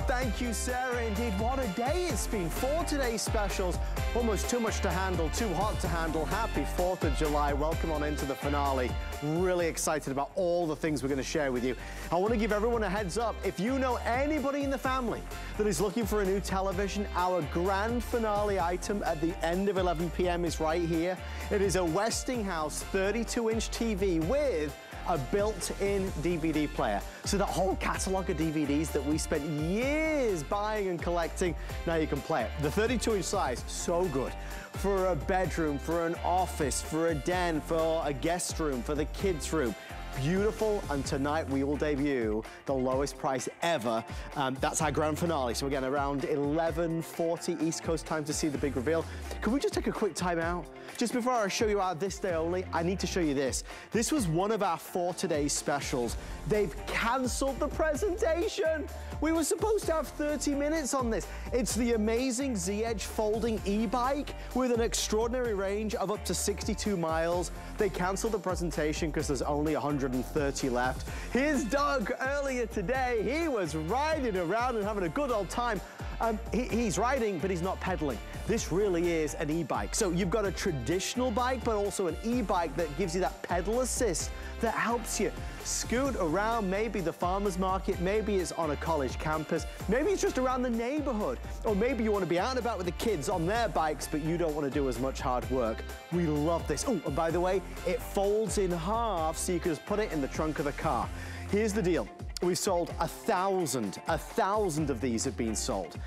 Thank you, Sarah. Indeed, what a day it's been. For today's specials, almost too much to handle, too hot to handle. Happy 4th of July. Welcome on into the finale. Really excited about all the things we're going to share with you. I want to give everyone a heads up. If you know anybody in the family that is looking for a new television, our grand finale item at the end of 11 p.m. is right here. It is a Westinghouse 32-inch TV with a built-in DVD player. So that whole catalog of DVDs that we spent years buying and collecting, now you can play it. The 32-inch size, so good. For a bedroom, for an office, for a den, for a guest room, for the kids' room beautiful and tonight we will debut the lowest price ever um, that's our grand finale so again around 11:40 east coast time to see the big reveal can we just take a quick time out just before I show you our this day only, I need to show you this. This was one of our for today's specials. They've canceled the presentation. We were supposed to have 30 minutes on this. It's the amazing Z-Edge folding e-bike with an extraordinary range of up to 62 miles. They canceled the presentation because there's only 130 left. Here's Doug earlier today. He was riding around and having a good old time. Um, he, he's riding, but he's not pedaling. This really is an e-bike. So you've got a traditional bike, but also an e-bike that gives you that pedal assist that helps you scoot around maybe the farmer's market, maybe it's on a college campus, maybe it's just around the neighborhood, or maybe you want to be out and about with the kids on their bikes, but you don't want to do as much hard work. We love this. Oh, and by the way, it folds in half so you can just put it in the trunk of the car. Here's the deal. We've sold a thousand, a thousand of these have been sold.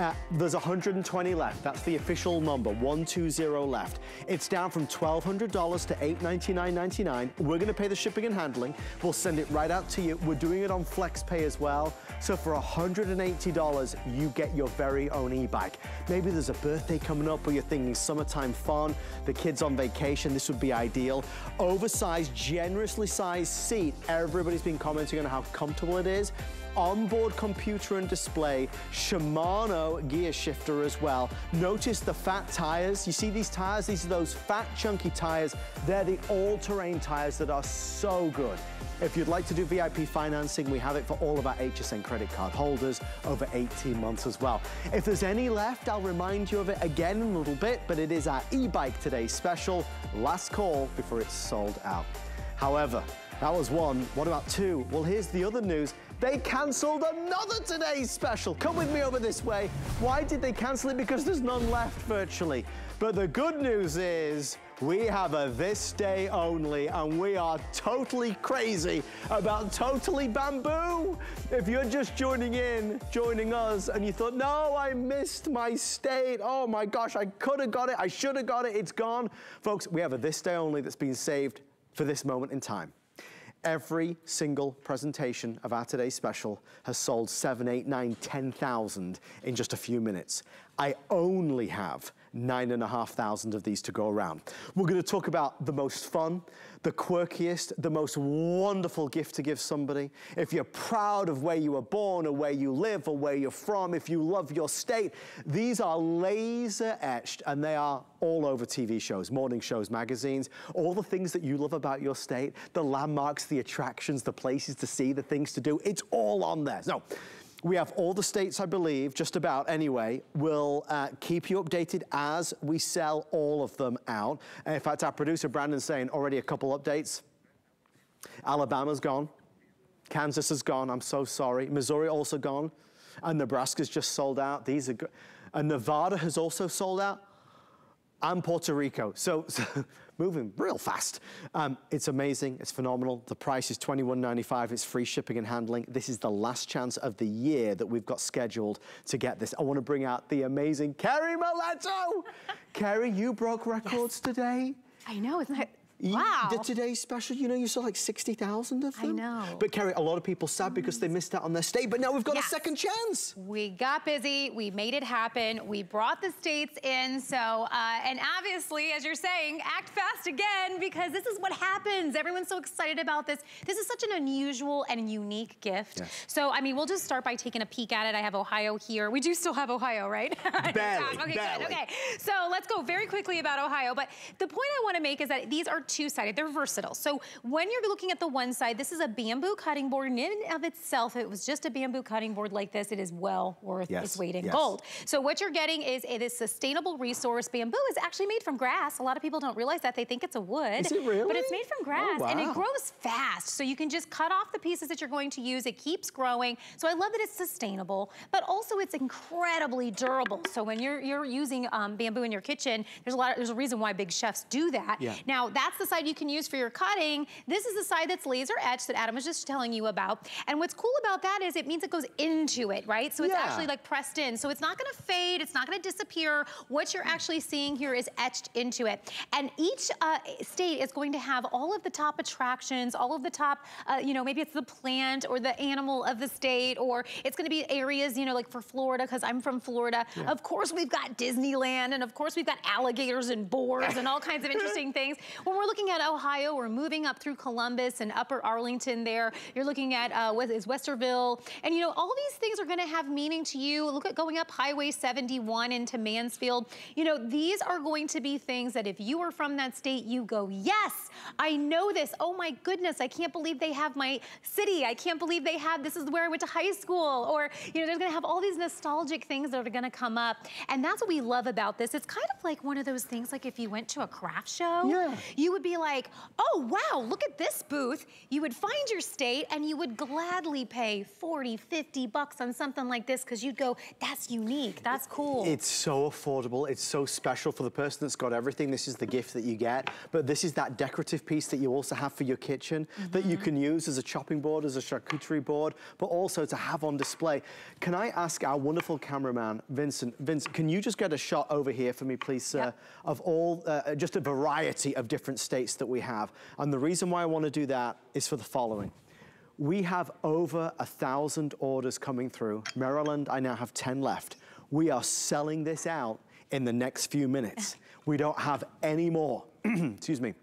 Uh, there's 120 left. That's the official number, 120 left. It's down from $1,200 to $899.99. We're gonna pay the shipping and handling. We'll send it right out to you. We're doing it on FlexPay as well. So for $180, you get your very own e-bike. Maybe there's a birthday coming up or you're thinking summertime fun, the kids on vacation, this would be ideal. Oversized, generously sized seat. Everybody's been commenting on how comfortable it is onboard computer and display, Shimano gear shifter as well. Notice the fat tires. You see these tires? These are those fat, chunky tires. They're the all-terrain tires that are so good. If you'd like to do VIP financing, we have it for all of our HSN credit card holders over 18 months as well. If there's any left, I'll remind you of it again in a little bit, but it is our e-bike today special. Last call before it's sold out. However, that was one. What about two? Well, here's the other news. They cancelled another today's special. Come with me over this way. Why did they cancel it? Because there's none left virtually. But the good news is we have a this day only and we are totally crazy about Totally Bamboo. If you're just joining in, joining us and you thought, no, I missed my state. Oh my gosh, I could have got it. I should have got it. It's gone. Folks, we have a this day only that's been saved for this moment in time. Every single presentation of our today's special has sold seven, eight, nine, 10,000 in just a few minutes. I only have nine and a half thousand of these to go around. We're gonna talk about the most fun, the quirkiest, the most wonderful gift to give somebody. If you're proud of where you were born or where you live or where you're from, if you love your state, these are laser etched and they are all over TV shows, morning shows, magazines, all the things that you love about your state, the landmarks, the attractions, the places to see, the things to do, it's all on there. So we have all the states, I believe, just about anyway. We'll uh, keep you updated as we sell all of them out. And in fact, our producer Brandon's saying already a couple updates. Alabama's gone. Kansas is gone, I'm so sorry. Missouri also gone. And Nebraska's just sold out. These are good. And Nevada has also sold out. And Puerto Rico. So, so moving real fast. Um, it's amazing, it's phenomenal. The price is $21.95, it's free shipping and handling. This is the last chance of the year that we've got scheduled to get this. I wanna bring out the amazing Kerry Miletto. Kerry, you broke records yes. today. I know, isn't that Wow. The today's special, you know, you saw like 60,000 of them. I know. But Kerry, a lot of people sad because they missed out on their state, but now we've got yes. a second chance. We got busy, we made it happen, we brought the states in, so, uh, and obviously, as you're saying, act fast again, because this is what happens. Everyone's so excited about this. This is such an unusual and unique gift. Yes. So, I mean, we'll just start by taking a peek at it. I have Ohio here. We do still have Ohio, right? Barely, okay, barely. good, okay. So let's go very quickly about Ohio, but the point I wanna make is that these are two-sided, they're versatile. So when you're looking at the one side, this is a bamboo cutting board and in and of itself, it was just a bamboo cutting board like this, it is well worth Yes, its weight in yes. gold. So what you're getting is it is sustainable resource. Bamboo is actually made from grass. A lot of people don't realize that. They think it's a wood. Is it really? But it's made from grass Oh, and it grows fast. So you can just cut off the pieces that you're going to use. It keeps growing. So I love that it's sustainable, but also it's incredibly durable. So when you're you're using um, bamboo in your kitchen, there's a lot. Of, there's a reason why big chefs do that. Yeah. Now that's the side you can use for your cutting. This is the side that's laser etched that Adam was just telling you about. And what's cool about that is it means it goes into it, right? So it's Yeah. actually like pressed in. So it's not gonna fade, it's not gonna disappear. What you're actually seeing here is etched into it. And each uh, state is going to have all of the top attractions, all of the top, uh, you know, maybe it's the plant or the animal of the state, or it's gonna be areas, you know, like for Florida, because I'm from Florida. Of course, we've got Disneyland, and of course, we've got alligators and boars and all kinds of interesting things. When we're looking at Ohio, we're moving up through Columbus and Upper Arlington there. You're looking at, uh, what is Westerville. And you know, all these things are gonna have meaning to you. Look at going up Highway 71 into Mansfield. You know, these are going to be things that if you are from that state, you go, yes, I know this. Oh my goodness, I can't believe they have my city. I can't believe they have, this is where I went to high school. Or, you know, there's gonna have all these nostalgic things that are gonna come up. And that's what we love about this. It's kind of like one of those things like if you went to a craft show, Yeah. you would be like, oh, wow, look at this booth. You would find your state and you would gladly pay 40, 50 bucks on something like this because you'd go, that's unique, that's cool. It's so affordable. It's so special for the person that's got everything. This is the gift that you get. But this is that decorative piece that you also have for your kitchen that you can use as a chopping board, as a charcuterie board, but also to have on display. Can I ask our wonderful cameraman, Vincent, Vincent, can you just get a shot over here for me, please, sir, Yep. of all, uh, just a variety of different states that we have. And the reason why I want to do that is for the following. We have over a thousand orders coming through. Maryland, I now have 10 left. We are selling this out in the next few minutes. We don't have any more. Excuse me.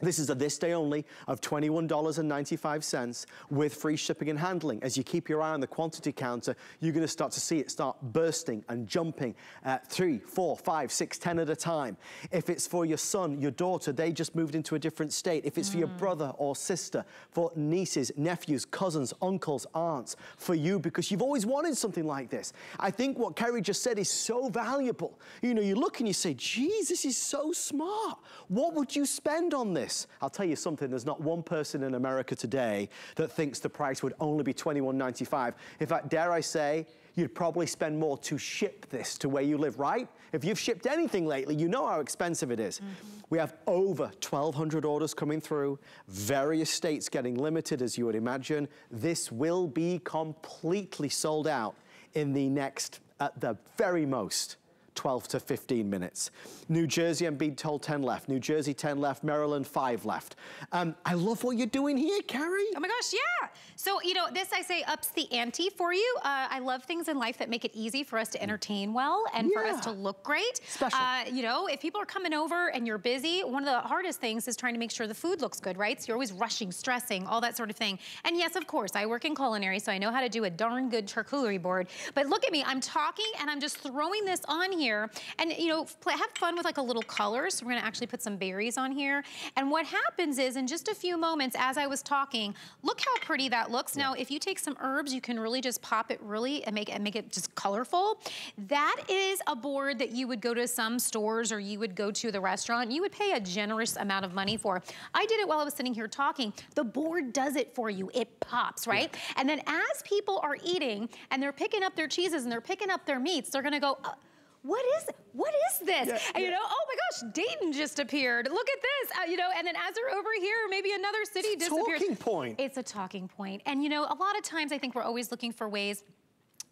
This is a this day only of $21.95 with free shipping and handling. As you keep your eye on the quantity counter, you're gonna start to see it start bursting and jumping at three, four, five, six, ten at a time. If it's for your son, your daughter, they just moved into a different state. If it's for your hmm. brother or sister, for nieces, nephews, cousins, uncles, aunts, for you, because you've always wanted something like this. I think what Kerry just said is so valuable. You know, you look and you say, geez, this is so smart. What would you spend on this? I'll tell you something, there's not one person in America today that thinks the price would only be $21.95. In fact, dare I say, you'd probably spend more to ship this to where you live, right? If you've shipped anything lately, you know how expensive it is. Mm-hmm. We have over 1,200 orders coming through, various states getting limited, as you would imagine. This will be completely sold out in the next, at the very most, 12 to 15 minutes. New Jersey, I'm being told 10 left. New Jersey, 10 left. Maryland, 5 left. Um, I love what you're doing here, Carrie. Oh my gosh, yeah. So, you know, this I say ups the ante for you. Uh, I love things in life that make it easy for us to entertain well and for us to look great. Special. Uh, you know, if people are coming over and you're busy, one of the hardest things is trying to make sure the food looks good, right? So you're always rushing, stressing, all that sort of thing. And yes, of course, I work in culinary, so I know how to do a darn good charcuterie board. But look at me, I'm talking and I'm just throwing this on here. And, you know, play, have fun with like a little color. So we're gonna actually put some berries on here. And what happens is in just a few moments, as I was talking, look how pretty that looks. Now, if you take some herbs, you can really just pop it really and make it, and make it just colorful. That is a board that you would go to some stores or you would go to the restaurant. You would pay a generous amount of money for. I did it while I was sitting here talking. The board does it for you. It pops, right? And then as people are eating and they're picking up their cheeses and they're picking up their meats, they're gonna go, uh, what is what is this? Yeah, and you yeah. know, oh my gosh, Dayton just appeared. Look at this, uh, you know. And then as they're over here, maybe another city It's a disappears. talking point. It's a talking point. And you know, a lot of times I think we're always looking for ways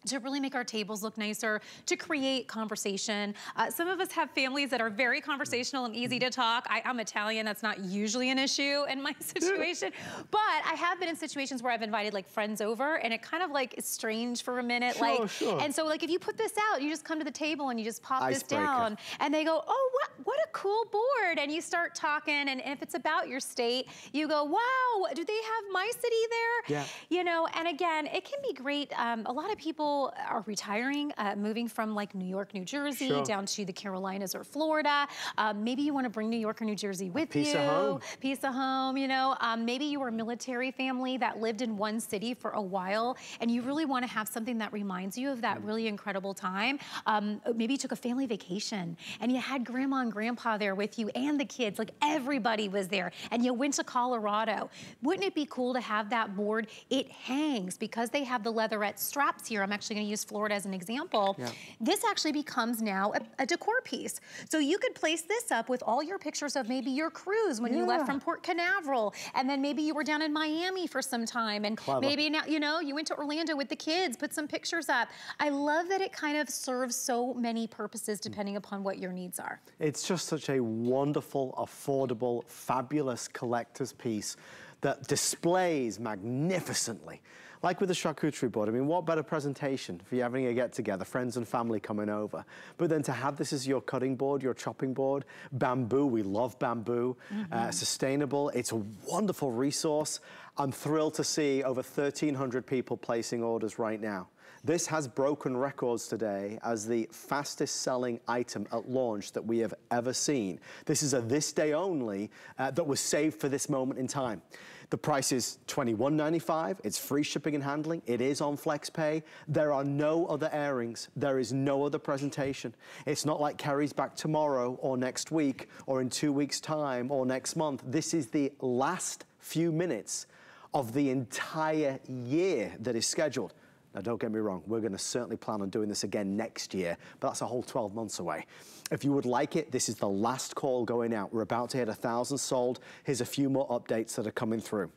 to really make our tables look nicer, to create conversation. Uh, some of us have families that are very conversational and easy to talk. I, I'm Italian, that's not usually an issue in my situation. but I have been in situations where I've invited like friends over and it kind of like is strange for a minute. Sure, like, sure. And so like if you put this out, you just come to the table and you just pop this Icebreaker. down and they go, oh, what, what what a cool board. And you start talking, and if it's about your state, you go, wow, do they have my city there? Yeah. You know, and again, it can be great. Um, a lot of people are retiring, uh, moving from like New York, New Jersey, Sure. down to the Carolinas or Florida. Um, maybe you want to bring New York or New Jersey with piece you. of home. Piece of home, you know. Um, maybe you were a military family that lived in one city for a while, and you really want to have something that reminds you of that really incredible time. Um, maybe you took a family vacation, and you had grandma and grandpa there with you, and the kids. Like everybody was there, and you went to Colorado. Wouldn't it be cool to have that board? It hangs because they have the leatherette straps here. I'm actually going to use Florida as an example. Yeah. This actually becomes now a, a decor piece. So you could place this up with all your pictures of maybe your cruise when you left from Port Canaveral, and then maybe you were down in Miami for some time, and Clever. maybe now, you know, you went to Orlando with the kids, put some pictures up. I love that it kind of serves so many purposes depending upon what your needs are. It's just such a wonderful, affordable, fabulous collector's piece that displays magnificently. Like with the charcuterie board, I mean, what better presentation for you having a get together, friends and family coming over. But then to have this as your cutting board, your chopping board, bamboo, we love bamboo, uh, sustainable, it's a wonderful resource. I'm thrilled to see over 1,300 people placing orders right now. This has broken records today as the fastest selling item at launch that we have ever seen. This is a this day only uh, that was saved for this moment in time. The price is $21.95. It's free shipping and handling. It is on FlexPay. There are no other airings. There is no other presentation. It's not like Kerry's back tomorrow or next week or in two weeks' time or next month. This is the last few minutes of the entire year that is scheduled. Now, don't get me wrong, we're going to certainly plan on doing this again next year, but that's a whole 12 months away. If you would like it, this is the last call going out. We're about to hit a 1,000 sold. Here's a few more updates that are coming through.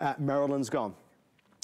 Uh, Maryland's gone.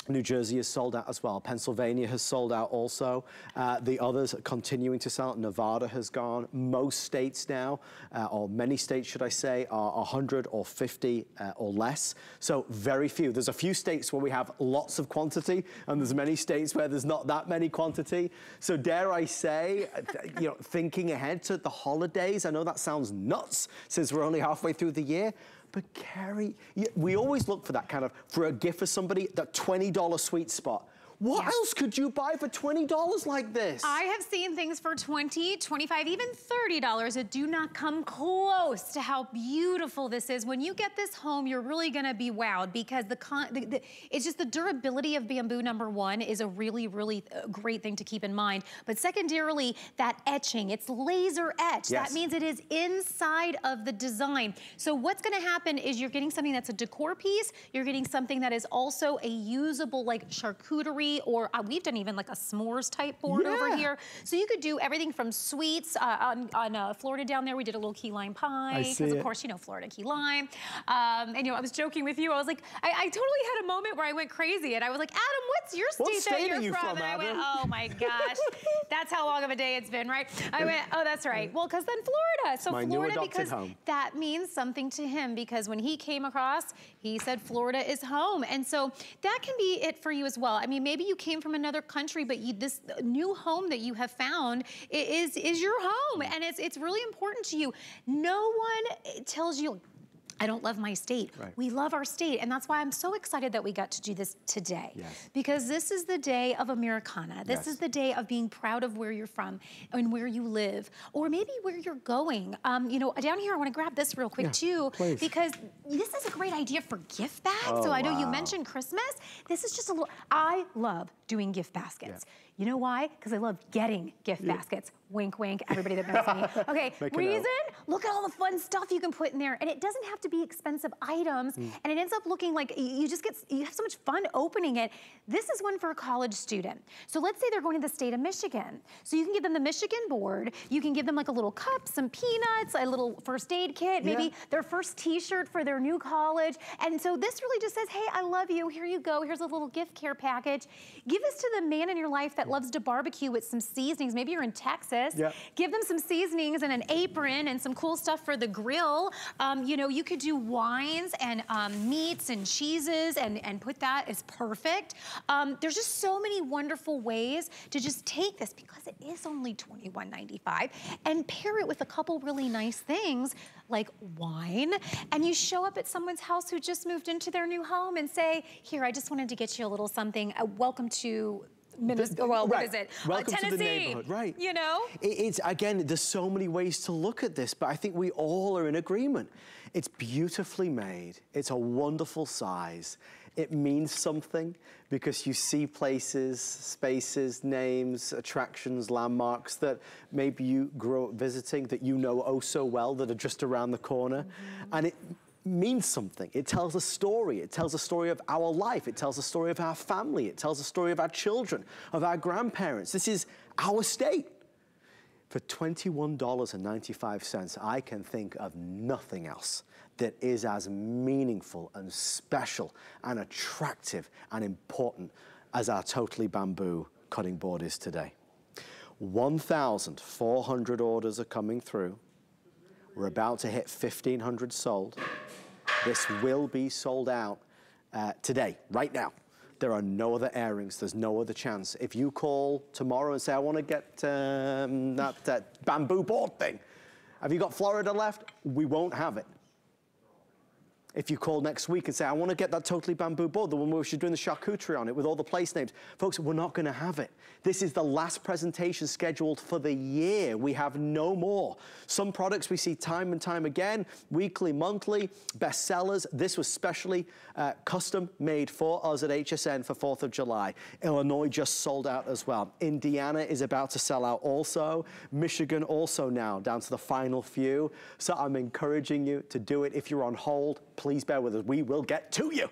New Jersey is sold out as well. Pennsylvania has sold out also. Uh, the others are continuing to sell. Nevada has gone. Most states now, uh, or many states, should I say, are 100 or 50 uh, or less. So very few. There's a few states where we have lots of quantity, and there's many states where there's not that many quantity. So dare I say, uh, you know, thinking ahead to the holidays. I know that sounds nuts since we're only halfway through the year. But Carrie, y- we always look for that kind of, for a gift for somebody, that $20 sweet spot. What Yeah. else could you buy for $20 like this? I have seen things for 20, 25, even $30 that do not come close to how beautiful this is. When you get this home, you're really gonna be wowed because the, con the, the it's just the durability of bamboo, number one, is a really, really uh, great thing to keep in mind. But secondarily, that etching, it's laser etched. Yes. That means it is inside of the design. So what's gonna happen is you're getting something that's a decor piece, you're getting something that is also a usable like charcuterie or uh, we've done even like a s'mores type board over here. So you could do everything from sweets uh, on, on uh, Florida down there. We did a little key lime pie see of course you know Florida key lime. Um, and you know I was joking with you. I was like I, I totally had a moment where I went crazy and I was like Adam, what's your state What that state you're are you from, and I went oh my gosh, that's how long of a day it's been, right? I went oh that's right. Well, because then Florida. So My Florida because home. that means something to him because when he came across, he said Florida is home. And so that can be it for you as well. I mean, maybe you came from another country, but you, this new home that you have found is, is your home. And it's, it's really important to you. No one tells you, I don't love my state. Right. We love our state. And that's why I'm so excited that we got to do this today. Yes. Because this is the day of Americana. This Yes. is the day of being proud of where you're from and where you live, or maybe where you're going. Um, you know, down here, I want to grab this real quick Yeah, too, please. because this is a great idea for gift bags. Oh, so I know you mentioned Christmas. This is just a little. I love doing gift baskets. You know why? Because I love getting gift baskets. Wink, wink. Everybody that knows me. Okay. Make reason? Look at all the fun stuff you can put in there, and it doesn't have to be expensive items, Mm. and it ends up looking like you just get you have so much fun opening it. This is one for a college student. So let's say they're going to the state of Michigan. So you can give them the Michigan board. You can give them like a little cup, some peanuts, a little first aid kit, maybe Yeah. their first T-shirt for their new college. And so this really just says, hey, I love you. Here you go. Here's a little gift care package. Give this to the man in your life that loves to barbecue with some seasonings. Maybe you're in Texas Texas. Yeah. Give them some seasonings and an apron and some cool stuff for the grill. Um, you know, you could do wines and um, meats and cheeses and, and put that as perfect. Um, there's just so many wonderful ways to just take this because it is only $21.95 and pair it with a couple really nice things like wine and you show up at someone's house who just moved into their new home and say, here, I just wanted to get you a little something. Uh, welcome to Minnesota, well, right. what is it? Welcome uh, Tennessee. to the neighborhood, right? You know? It, it's, again, there's so many ways to look at this, but I think we all are in agreement. It's beautifully made. It's a wonderful size. It means something because you see places, spaces, names, attractions, landmarks that maybe you grew up visiting that you know oh so well that are just around the corner. Mm -hmm. And it means something. It tells a story. It tells a story of our life. It tells a story of our family. It tells a story of our children, of our grandparents. This is our state. For $21.95, I can think of nothing else that is as meaningful and special and attractive and important as our Totally Bamboo cutting board is today. 1,400 orders are coming through. We're about to hit 1,500 sold. This will be sold out uh, today, right now. There are no other airings. There's no other chance. If you call tomorrow and say, I want to get um, that, that bamboo board thing, have you got Florida left? We won't have it. If you call next week and say, I want to get that totally bamboo board, the one where she's doing the charcuterie on it with all the place names. Folks, we're not going to have it. This is the last presentation scheduled for the year. We have no more. Some products we see time and time again, weekly, monthly, bestsellers. This was specially uh, custom made for us at HSN for 4th of July. Illinois just sold out as well. Indiana is about to sell out also. Michigan also now down to the final few. So I'm encouraging you to do it. If you're on hold, please bear with us. We will get to you.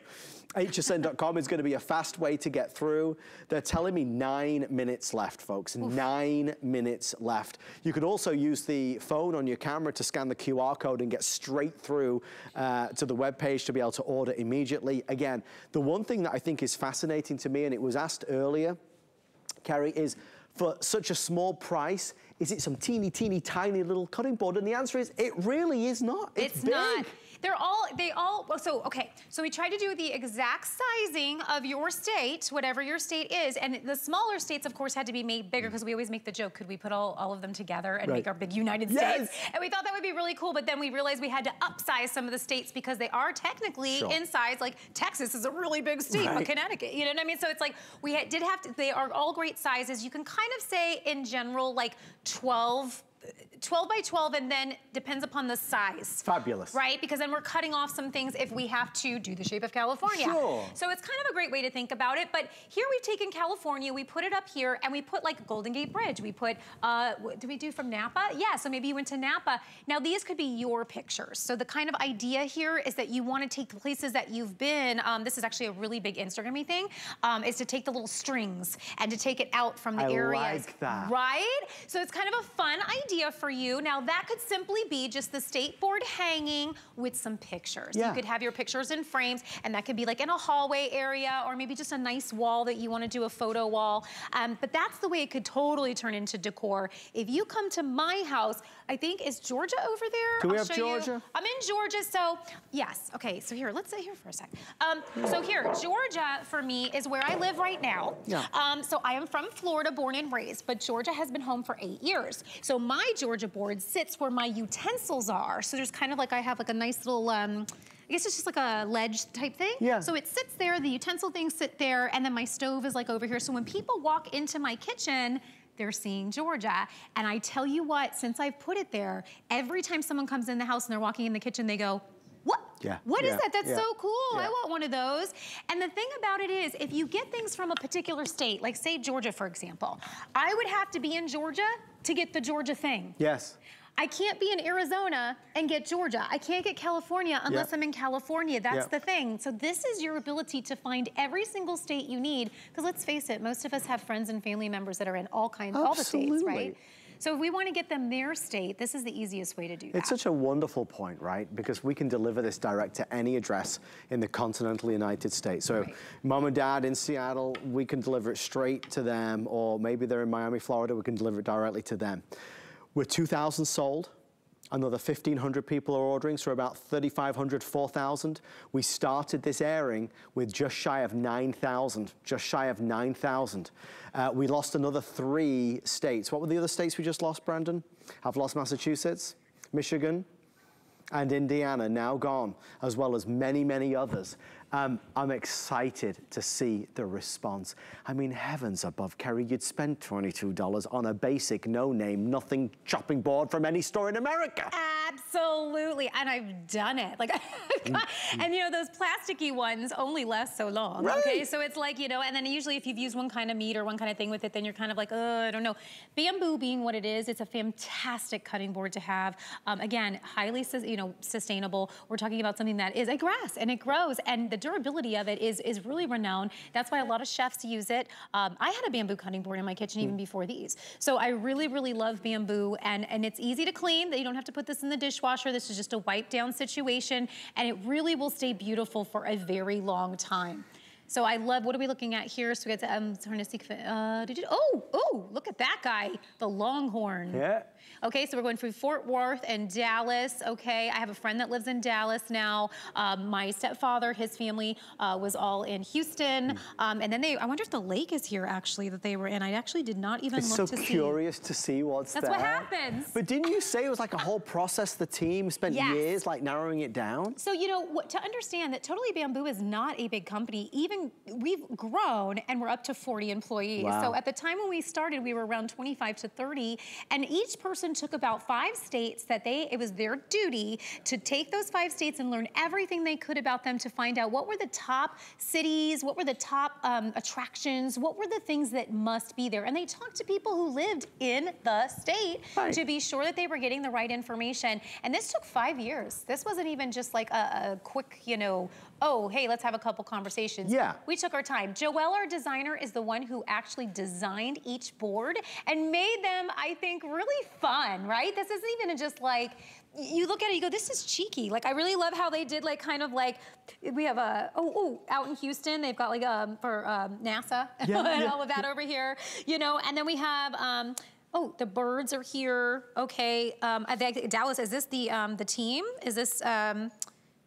HSN.com is going to be a fast way to get through. They're telling me nine minutes left, folks. Oof. Nine minutes left. You could also use the phone on your camera to scan the QR code and get straight through uh, to the web page to be able to order immediately. Again, the one thing that I think is fascinating to me, and it was asked earlier, Kerry, is for such a small price, is it some teeny, teeny, tiny little cutting board? And the answer is, it really is not. It's, it's big. not. They're all, they all, well, so, okay. So we tried to do the exact sizing of your state, whatever your state is. And the smaller states, of course, had to be made bigger mm. because we always make the joke, could we put all, all of them together and right. make our big United yes. States? And we thought that would be really cool, but then we realized we had to upsize some of the states because they are technically sure. in size. Like Texas is a really big state, right. but Connecticut, you know what I mean? So it's like, we did have to, they are all great sizes. You can kind of say in general, like 12 12 by 12 and then depends upon the size. Fabulous. Right? Because then we're cutting off some things if we have to do the shape of California. Sure. So it's kind of a great way to think about it. But here we've taken California, we put it up here, and we put like Golden Gate Bridge. We put, uh, what do we do from Napa? Yeah, so maybe you went to Napa. Now these could be your pictures. So the kind of idea here is that you want to take the places that you've been. Um, this is actually a really big Instagrammy thing, um, is to take the little strings and to take it out from the I areas. I like that. Right? So it's kind of a fun idea for you. Now that could simply be just the state board hanging with some pictures. Yeah. You could have your pictures in frames and that could be like in a hallway area or maybe just a nice wall that you wanna do a photo wall. Um, but that's the way it could totally turn into decor. If you come to my house, I think, is Georgia over there? Do we I'll have Georgia? You. I'm in Georgia, so yes. Okay, so here, let's sit here for a sec. Um, so here, Georgia for me is where I live right now. Yeah. Um, so I am from Florida, born and raised, but Georgia has been home for eight years. So my Georgia board sits where my utensils are. So there's kind of like, I have like a nice little, um, I guess it's just like a ledge type thing. Yeah. So it sits there, the utensil things sit there, and then my stove is like over here. So when people walk into my kitchen, they're seeing Georgia. And I tell you what, since I've put it there, every time someone comes in the house and they're walking in the kitchen, they go, what? Yeah. What yeah, is that? That's yeah, so cool. I want one of those. And the thing about it is, if you get things from a particular state, like say Georgia, for example, I would have to be in Georgia to get the Georgia thing. Yes. I can't be in Arizona and get Georgia. I can't get California unless yep. I'm in California. That's yep. the thing. So this is your ability to find every single state you need. Because let's face it, most of us have friends and family members that are in all kinds, Absolutely. all the states, right? So if we want to get them their state, this is the easiest way to do that. It's such a wonderful point, right? Because we can deliver this direct to any address in the continental United States. So right. mom and dad in Seattle, we can deliver it straight to them, or maybe they're in Miami, Florida, we can deliver it directly to them. We're 2,000 sold. Another 1,500 people are ordering, so about 3,500, 4,000. We started this airing with just shy of 9,000, just shy of 9,000. Uh, we lost another three states. What were the other states we just lost, Brandon? I've lost Massachusetts, Michigan, and Indiana now gone, as well as many, many others. Um, I'm excited to see the response. I mean, heavens above, Kerry, you'd spend $22 on a basic, no-name, nothing chopping board from any store in America. Absolutely, and I've done it. Like, mm, and you know, those plasticky ones only last so long, right. okay? So it's like, you know, and then usually if you've used one kind of meat or one kind of thing with it, then you're kind of like, oh, I don't know. Bamboo being what it is, it's a fantastic cutting board to have. Um, again, highly, you know, sustainable. We're talking about something that is a grass and it grows and the durability of it is, is really renowned. That's why a lot of chefs use it. Um, I had a bamboo cutting board in my kitchen mm. even before these. So I really, really love bamboo and, and it's easy to clean. That You don't have to put this in the dishwasher. This is just a wipe down situation and it really will stay beautiful for a very long time. So I love, what are we looking at here? So we got to, I'm trying to see, uh, did you, oh, oh, look at that guy, the Longhorn. Yeah. Okay, so we're going through Fort Worth and Dallas. Okay, I have a friend that lives in Dallas now. Um, my stepfather, his family uh, was all in Houston. Um, and then they, I wonder if the lake is here actually that they were in. I actually did not even it's look so to curious to see what's That's there. That's what happens. But didn't you say it was like a whole process the team spent yes. years like narrowing it down? So, you know, what, to understand that Totally Bamboo is not a big company. Even we've grown and we're up to 40 employees. Wow. So at the time when we started, we were around 25 to 30 and each person took about five states that they, it was their duty to take those five states and learn everything they could about them to find out what were the top cities, what were the top um, attractions, what were the things that must be there. And they talked to people who lived in the state right. to be sure that they were getting the right information. And this took five years. This wasn't even just like a, a quick, you know, oh, hey, let's have a couple conversations. Yeah. We took our time. Joelle, our designer, is the one who actually designed each board and made them, I think, really fun, right? This isn't even just like, you look at it, you go, this is cheeky. Like, I really love how they did like kind of like, we have a, oh, oh out in Houston, they've got like um, for um, NASA yeah, and yeah. all of that over here, you know, and then we have, um, Oh, the birds are here. Okay, um, I think Dallas. Is this the um, the team? Is this um,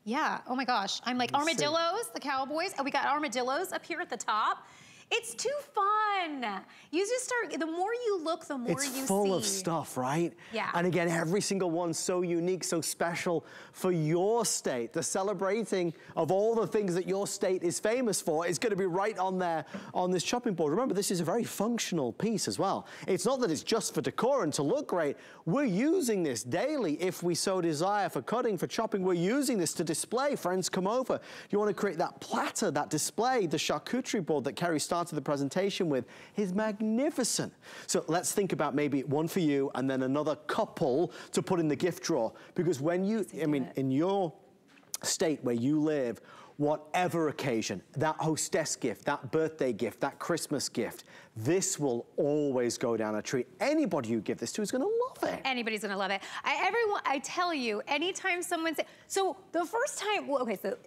yeah, oh my gosh. I'm like armadillos, the cowboys. Oh, we got armadillos up here at the top. It's too fun. You just start, the more you look, the more it's you see. It's full of stuff, right? Yeah. And again, every single one's so unique, so special for your state. The celebrating of all the things that your state is famous for is gonna be right on there on this chopping board. Remember, this is a very functional piece as well. It's not that it's just for decor and to look great. We're using this daily if we so desire for cutting, for chopping. We're using this to display. Friends come over. You wanna create that platter, that display, the charcuterie board that Kerry started the presentation with is magnificent. So let's think about maybe one for you and then another couple to put in the gift drawer. Because when you, I mean, in your state where you live, whatever occasion, that hostess gift, that birthday gift, that Christmas gift, this will always go down a tree. Anybody you give this to is gonna love it. Anybody's gonna love it. I, everyone, I tell you, anytime someone says, so the first time, well, okay, so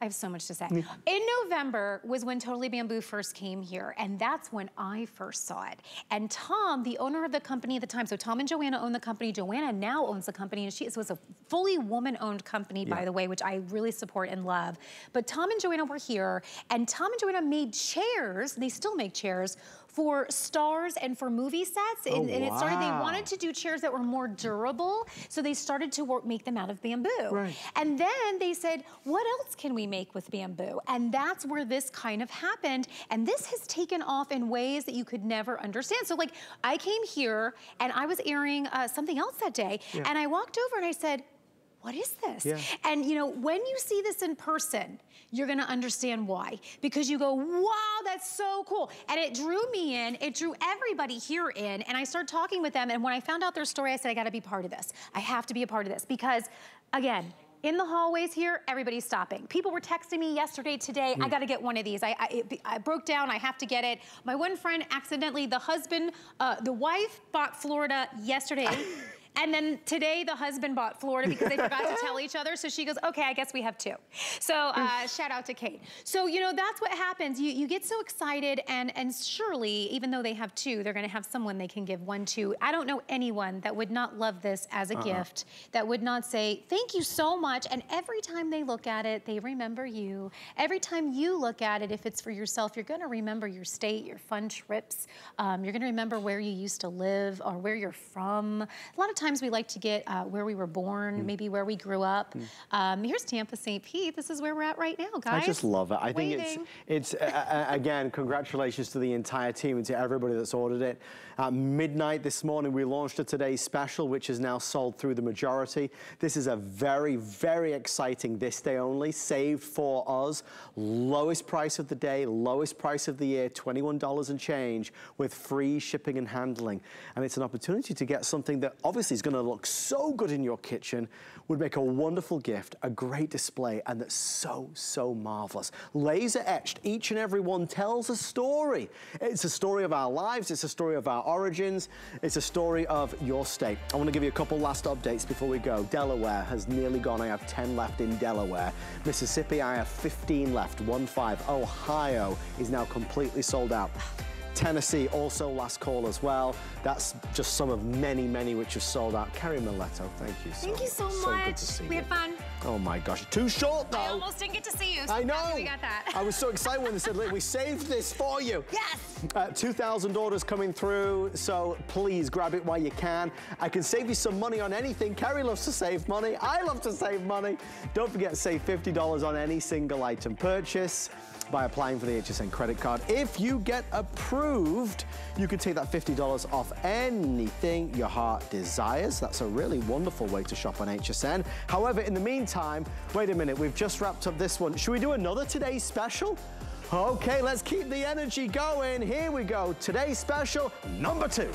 I have so much to say. In November was when Totally Bamboo first came here, and that's when I first saw it. And Tom, the owner of the company at the time, so Tom and Joanna own the company. Joanna now owns the company, and she it was a fully woman-owned company, yeah. by the way, which I really support and love. But Tom and Joanna were here, and Tom and Joanna made chairs, they still make chairs, for stars and for movie sets. Oh, and, and wow. it started, they wanted to do chairs that were more durable, so they started to work, make them out of bamboo. Right. And then they said, what else can we make with bamboo? And that's where this kind of happened. And this has taken off in ways that you could never understand. So like, I came here and I was airing uh, something else that day, yeah. and I walked over and I said, what is this? Yeah. And you know, when you see this in person, you're gonna understand why. Because you go, wow, that's so cool. And it drew me in, it drew everybody here in, and I started talking with them, and when I found out their story, I said, I gotta be part of this. I have to be a part of this. Because, again, in the hallways here, everybody's stopping. People were texting me yesterday, today, mm. I gotta get one of these. I, I, it, I, broke down, I have to get it. My one friend accidentally, the husband, uh, the wife bought Florida yesterday. And then today the husband bought Florida because they forgot to tell each other. So she goes, okay, I guess we have two. So uh, shout out to Kate. So, you know, that's what happens. You, you get so excited and, and surely, even though they have two, they're gonna have someone they can give one to. I don't know anyone that would not love this as a uh -uh. gift, that would not say, thank you so much. And every time they look at it, they remember you. Every time you look at it, if it's for yourself, you're gonna remember your state, your fun trips. Um, you're gonna remember where you used to live or where you're from. A lot of times times we like to get uh, where we were born, mm. maybe where we grew up. Mm. Um, here's Tampa St. Pete. This is where we're at right now, guys. I just love it. I Waiting. think it's, it's uh, again, congratulations to the entire team and to everybody that's ordered it. At midnight this morning, we launched a today's special, which is now sold through the majority. This is a very, very exciting this day only, saved for us. Lowest price of the day, lowest price of the year, $21 and change with free shipping and handling. And it's an opportunity to get something that obviously is gonna look so good in your kitchen, would make a wonderful gift, a great display, and that's so, so marvelous. Laser etched, each and every one tells a story. It's a story of our lives, it's a story of our origins. It's a story of your state. I want to give you a couple last updates before we go. Delaware has nearly gone. I have 10 left in Delaware. Mississippi, I have 15 left, 1-5. Ohio is now completely sold out. Tennessee, also last call as well. That's just some of many, many which have sold out. Carrie Miletto, thank you so much. Thank you so, so much. good to see we you. had fun. Oh my gosh, too short though. I almost didn't get to see you. So I know. We got that. I was so excited when they said, we saved this for you. Yes. Uh, 2,000 orders coming through, so please grab it while you can. I can save you some money on anything. Carrie loves to save money. I love to save money. Don't forget to save $50 on any single item purchase by applying for the HSN credit card. If you get approved, you can take that $50 off anything your heart desires. That's a really wonderful way to shop on HSN. However, in the meantime, wait a minute, we've just wrapped up this one. Should we do another today's special? Okay, let's keep the energy going. Here we go. Today's special, number two.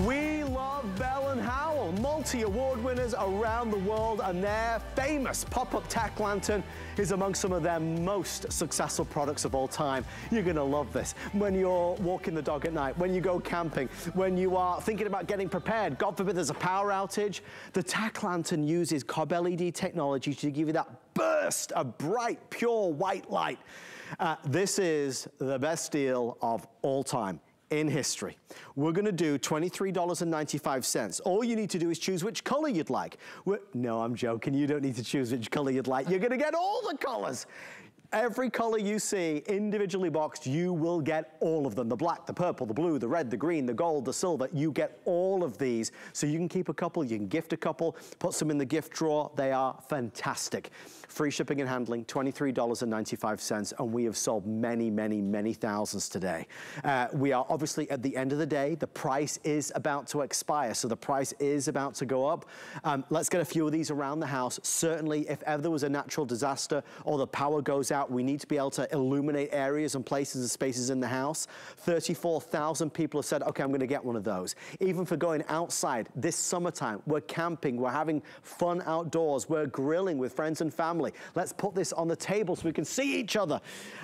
We love Bell and Howell, multi-award winners around the world, and their famous pop-up Tac lantern is among some of their most successful products of all time. You're gonna love this. When you're walking the dog at night, when you go camping, when you are thinking about getting prepared, God forbid there's a power outage, the Tac lantern uses COB LED technology to give you that burst of bright, pure white light. Uh, this is the best deal of all time in history. We're gonna do $23.95. All you need to do is choose which color you'd like. We're, no, I'm joking. You don't need to choose which color you'd like. You're gonna get all the colors. Every color you see individually boxed, you will get all of them. The black, the purple, the blue, the red, the green, the gold, the silver. You get all of these. So you can keep a couple, you can gift a couple, put some in the gift drawer. They are fantastic. Free shipping and handling, $23.95, and we have sold many, many, many thousands today. Uh, we are obviously at the end of the day, the price is about to expire, so the price is about to go up. Um, let's get a few of these around the house. Certainly, if ever there was a natural disaster or the power goes out, we need to be able to illuminate areas and places and spaces in the house. 34,000 people have said, okay, I'm gonna get one of those. Even for going outside this summertime, we're camping, we're having fun outdoors, we're grilling with friends and family family. Let's put this on the table so we can see each other.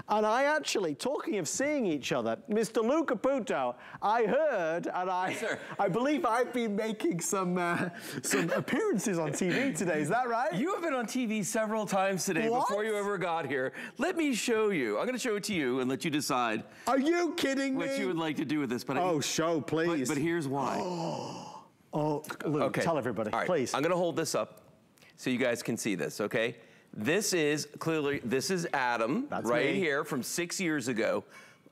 And I actually, talking of seeing each other, Mr. Luca Caputo, I heard, and I, yes, I believe I've been making some uh, some appearances on TV today. Is that right? You have been on TV several times today what? before you ever got here. Let me show you. I'm going to show it to you and let you decide. Are you kidding what me? What you would like to do with this. But oh, I, show, please. But, but here's why. oh, Lou, okay. tell everybody, please. I'm going to hold this up so you guys can see this, okay? This is clearly, this is Adam That's right me. here from six years ago.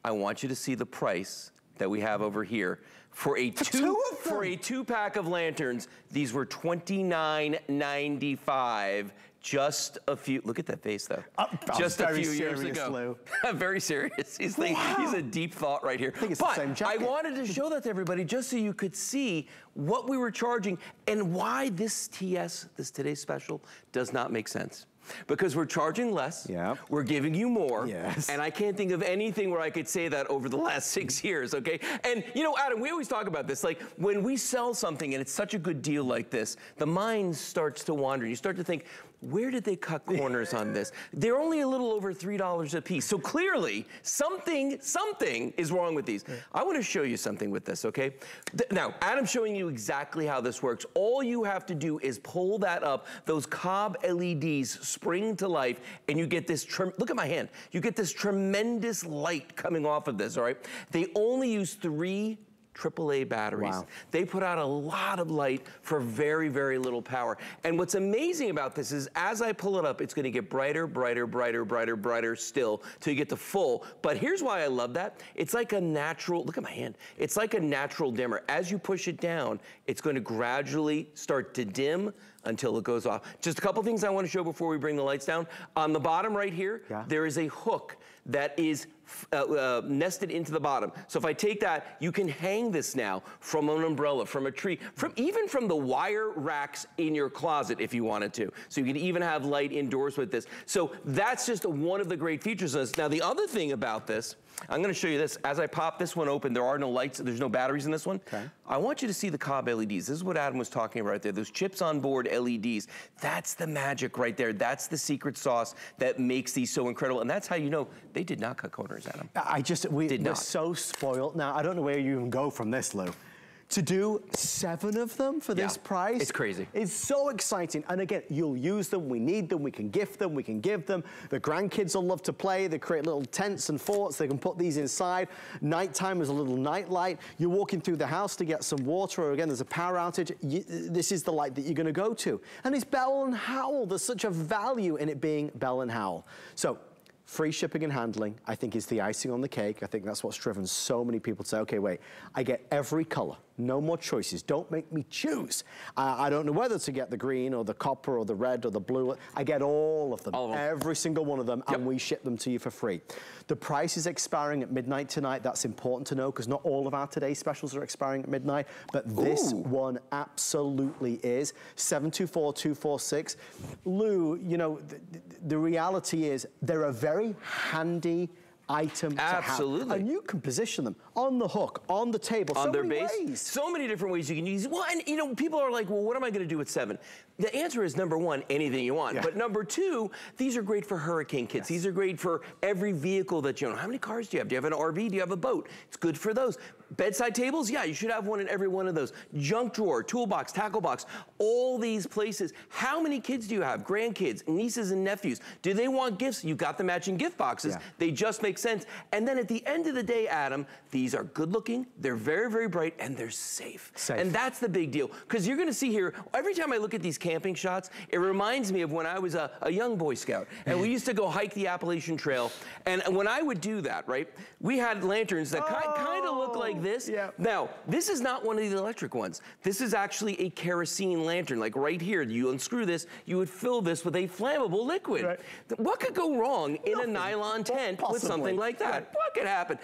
I want you to see the price that we have over here. For a two, two for a two pack of lanterns, these were $29.95 just a few, look at that face though. Uh, just a few years ago. very serious. He's, thinking, wow. he's a deep thought right here. I but I wanted to show that to everybody just so you could see what we were charging and why this TS, this today's special, does not make sense. Because we're charging less. Yeah. We're giving you more. Yes. And I can't think of anything where I could say that over the last six years, okay? And you know, Adam, we always talk about this. Like when we sell something and it's such a good deal like this, the mind starts to wander. You start to think, where did they cut corners on this? They're only a little over $3 a piece. So clearly, something, something is wrong with these. I want to show you something with this, okay? Th now, Adam's showing you exactly how this works. All you have to do is pull that up. Those COB LEDs spring to life, and you get this, look at my hand. You get this tremendous light coming off of this, all right? They only use three AAA batteries. Wow. They put out a lot of light for very, very little power. And what's amazing about this is as I pull it up, it's gonna get brighter, brighter, brighter, brighter, brighter still till you get to full. But here's why I love that. It's like a natural, look at my hand. It's like a natural dimmer. As you push it down, it's gonna gradually start to dim until it goes off. Just a couple things I wanna show before we bring the lights down. On the bottom right here, yeah. there is a hook that is uh, uh, nested into the bottom. So if I take that, you can hang this now from an umbrella, from a tree, from even from the wire racks in your closet if you wanted to. So you can even have light indoors with this. So that's just one of the great features of this. Now the other thing about this I'm gonna show you this. As I pop this one open, there are no lights, there's no batteries in this one. Okay. I want you to see the COB LEDs. This is what Adam was talking about right there. Those chips on board LEDs. That's the magic right there. That's the secret sauce that makes these so incredible. And that's how you know they did not cut corners, Adam. I just, we, did we're not. so spoiled. Now, I don't know where you can go from this, Lou to do seven of them for this price. It's crazy. It's so exciting. And again, you'll use them, we need them, we can gift them, we can give them. The grandkids will love to play. They create little tents and forts. They can put these inside. Nighttime is a little night light. You're walking through the house to get some water or again, there's a power outage. You, this is the light that you're gonna go to. And it's Bell and Howell. There's such a value in it being Bell and Howell. So Free shipping and handling, I think, is the icing on the cake. I think that's what's driven so many people to say, okay, wait, I get every color, no more choices. Don't make me choose. Uh, I don't know whether to get the green or the copper or the red or the blue. I get all of them, all of them. every single one of them, yep. and we ship them to you for free. The price is expiring at midnight tonight. That's important to know because not all of our today's specials are expiring at midnight, but this Ooh. one absolutely is. 724246. Lou, you know, the, the reality is there are very handy item Absolutely. And you can position them on the hook, on the table, on so their many base. Ways. So many different ways you can use. Well, and you know, people are like, well, what am I gonna do with seven? The answer is number one, anything you want. Yeah. But number two, these are great for hurricane kits. Yes. These are great for every vehicle that you own. How many cars do you have? Do you have an RV? Do you have a boat? It's good for those. Bedside tables? Yeah, you should have one in every one of those. Junk drawer, toolbox, tackle box, all these places. How many kids do you have? Grandkids, nieces and nephews. Do they want gifts? You got the matching gift boxes. Yeah. They just make sense. And then at the end of the day, Adam, these are good looking, they're very, very bright, and they're safe. safe. And that's the big deal. Because you're gonna see here, every time I look at these camping shots, it reminds me of when I was a, a young Boy Scout. And we used to go hike the Appalachian Trail. And when I would do that, right, we had lanterns that oh, kind of look like this. Yeah. Now, this is not one of the electric ones. This is actually a kerosene lantern. Like right here, you unscrew this, you would fill this with a flammable liquid. Right. What could go wrong in Nothing. a nylon tent with something like that? Right. What could happen?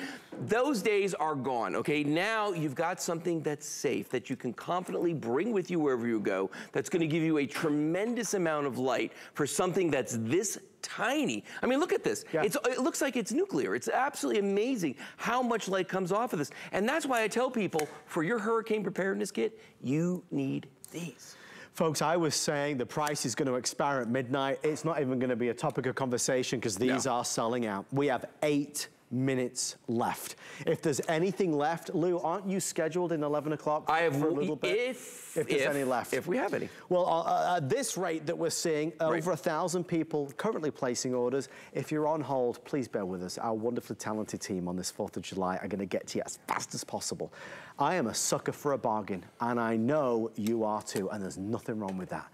Those days are gone, okay? Now you've got something that's safe, that you can confidently bring with you wherever you go, that's gonna give you a tremendous amount of light for something that's this tiny. I mean, look at this. Yeah. it looks like it's nuclear. It's absolutely amazing how much light comes off of this. And that's why I tell people, for your hurricane preparedness kit, you need these. Folks, I was saying the price is going to expire at midnight. It's not even going to be a topic of conversation because these no. are selling out. We have eight minutes left. If there's anything left, Lou, aren't you scheduled in 11 o'clock I have for a little bit? If, if there's if, any left. If we have any. Well, uh, uh, at this rate that we're seeing, right. over a thousand people currently placing orders. If you're on hold, please bear with us. Our wonderfully talented team on this 4th of July are going to get to you as fast as possible. I am a sucker for a bargain, and I know you are too, and there's nothing wrong with that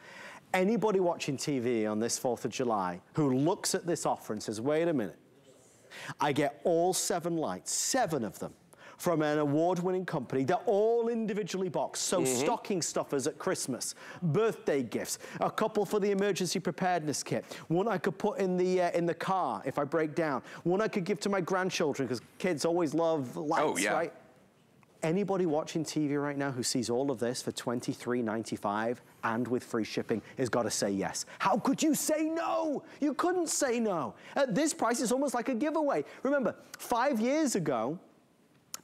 anybody watching TV on this 4th of July who looks at this offer and says, wait a minute, I get all seven lights, seven of them, from an award-winning company. They're all individually boxed, so mm -hmm. stocking stuffers at Christmas, birthday gifts, a couple for the emergency preparedness kit, one I could put in the uh, in the car if I break down, one I could give to my grandchildren because kids always love lights, oh, yeah. right? Anybody watching TV right now who sees all of this for $23.95 and with free shipping has got to say yes. How could you say no? You couldn't say no. At this price, it's almost like a giveaway. Remember, five years ago,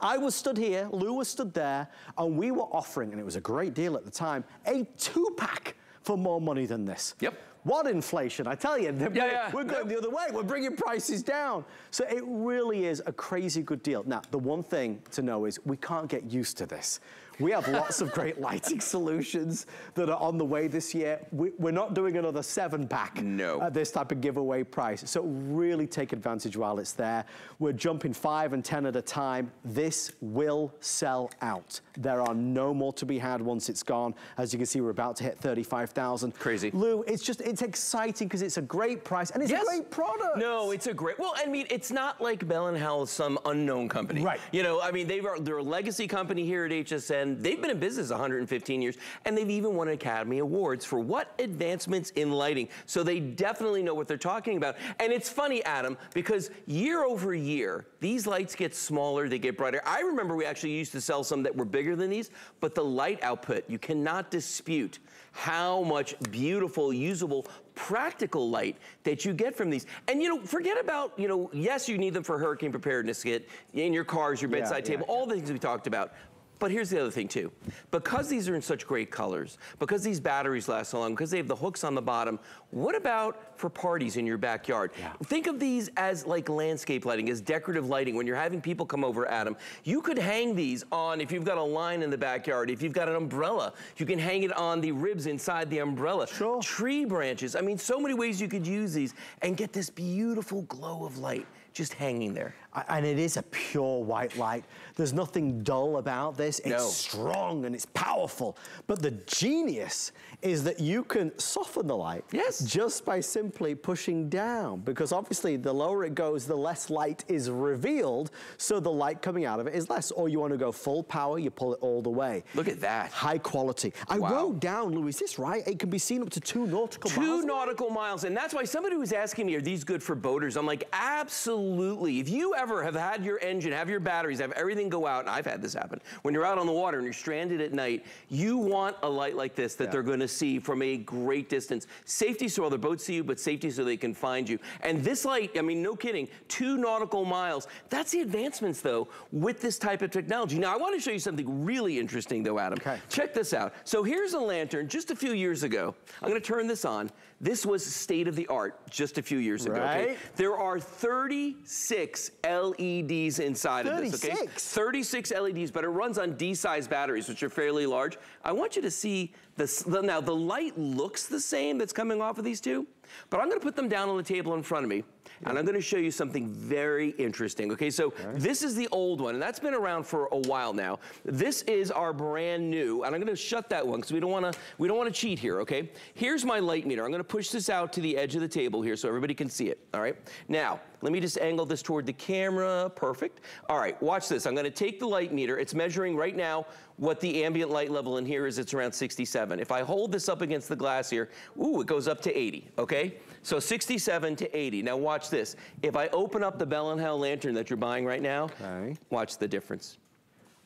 I was stood here, Lou was stood there, and we were offering, and it was a great deal at the time, a two-pack for more money than this. Yep. What inflation? I tell you, yeah, yeah. we're going the other way. We're bringing prices down. So it really is a crazy good deal. Now, the one thing to know is we can't get used to this. We have lots of great lighting solutions that are on the way this year. We, are not doing another seven pack no. at this type of giveaway price. So really take advantage while it's there. We're jumping five and 10 at a time. This will sell out. There are no more to be had once it's gone. As you can see, we're about to hit 35,000. Crazy. Lou, it's just, it's exciting because it's a great price and it's yes. a great product. No, it's a great, well, I mean, it's not like Bell & Howell is some unknown company. Right. You know, I mean, they are, they're a legacy company here at HSN they've been in business 115 years, and they've even won Academy Awards for what advancements in lighting. So they definitely know what they're talking about. And it's funny, Adam, because year over year, these lights get smaller, they get brighter. I remember we actually used to sell some that were bigger than these, but the light output, you cannot dispute how much beautiful, usable, practical light that you get from these. And you know, forget about, you know, yes, you need them for hurricane preparedness kit, in your cars, your bedside yeah, table, yeah, all the things we talked about. But here's the other thing too. Because these are in such great colors, because these batteries last so long, because they have the hooks on the bottom, what about for parties in your backyard? Yeah. Think of these as like landscape lighting, as decorative lighting. When you're having people come over, Adam, you could hang these on, if you've got a line in the backyard, if you've got an umbrella, you can hang it on the ribs inside the umbrella. Sure. Tree branches. I mean, so many ways you could use these and get this beautiful glow of light just hanging there. And it is a pure white light. There's nothing dull about this. It's no. strong and it's powerful. But the genius is that you can soften the light yes. just by simply pushing down. Because obviously the lower it goes, the less light is revealed. So the light coming out of it is less. Or you want to go full power, you pull it all the way. Look at that. High quality. I wow. wrote down, Louis, is this right? It can be seen up to two nautical two miles. Two nautical miles. And that's why somebody was asking me, are these good for boaters? I'm like, absolutely. If you ever have had your engine, have your batteries, have everything go out, and I've had this happen, when you're out on the water and you're stranded at night, you want a light like this that yeah. they're gonna see from a great distance. Safety so other boats see you, but safety so they can find you. And this light, I mean, no kidding, two nautical miles. That's the advancements, though, with this type of technology. Now, I want to show you something really interesting, though, Adam. Okay. Check this out. So here's a lantern just a few years ago. I'm gonna turn this on. This was state of the art just a few years ago. Right. Okay? There are 36 LEDs inside 36. of this. Okay, 36 LEDs, but it runs on D-size batteries, which are fairly large. I want you to see this. Now the light looks the same that's coming off of these two, but I'm going to put them down on the table in front of me. And I'm gonna show you something very interesting. Okay, so okay. this is the old one, and that's been around for a while now. This is our brand new, and I'm gonna shut that one because we don't wanna we don't wanna cheat here, okay? Here's my light meter. I'm gonna push this out to the edge of the table here so everybody can see it, all right? Now, let me just angle this toward the camera, perfect. All right, watch this. I'm gonna take the light meter. It's measuring right now what the ambient light level in here is. It's around 67. If I hold this up against the glass here, ooh, it goes up to 80, okay? So 67 to 80. Now watch this. If I open up the Bell & Howell lantern that you're buying right now, okay. watch the difference.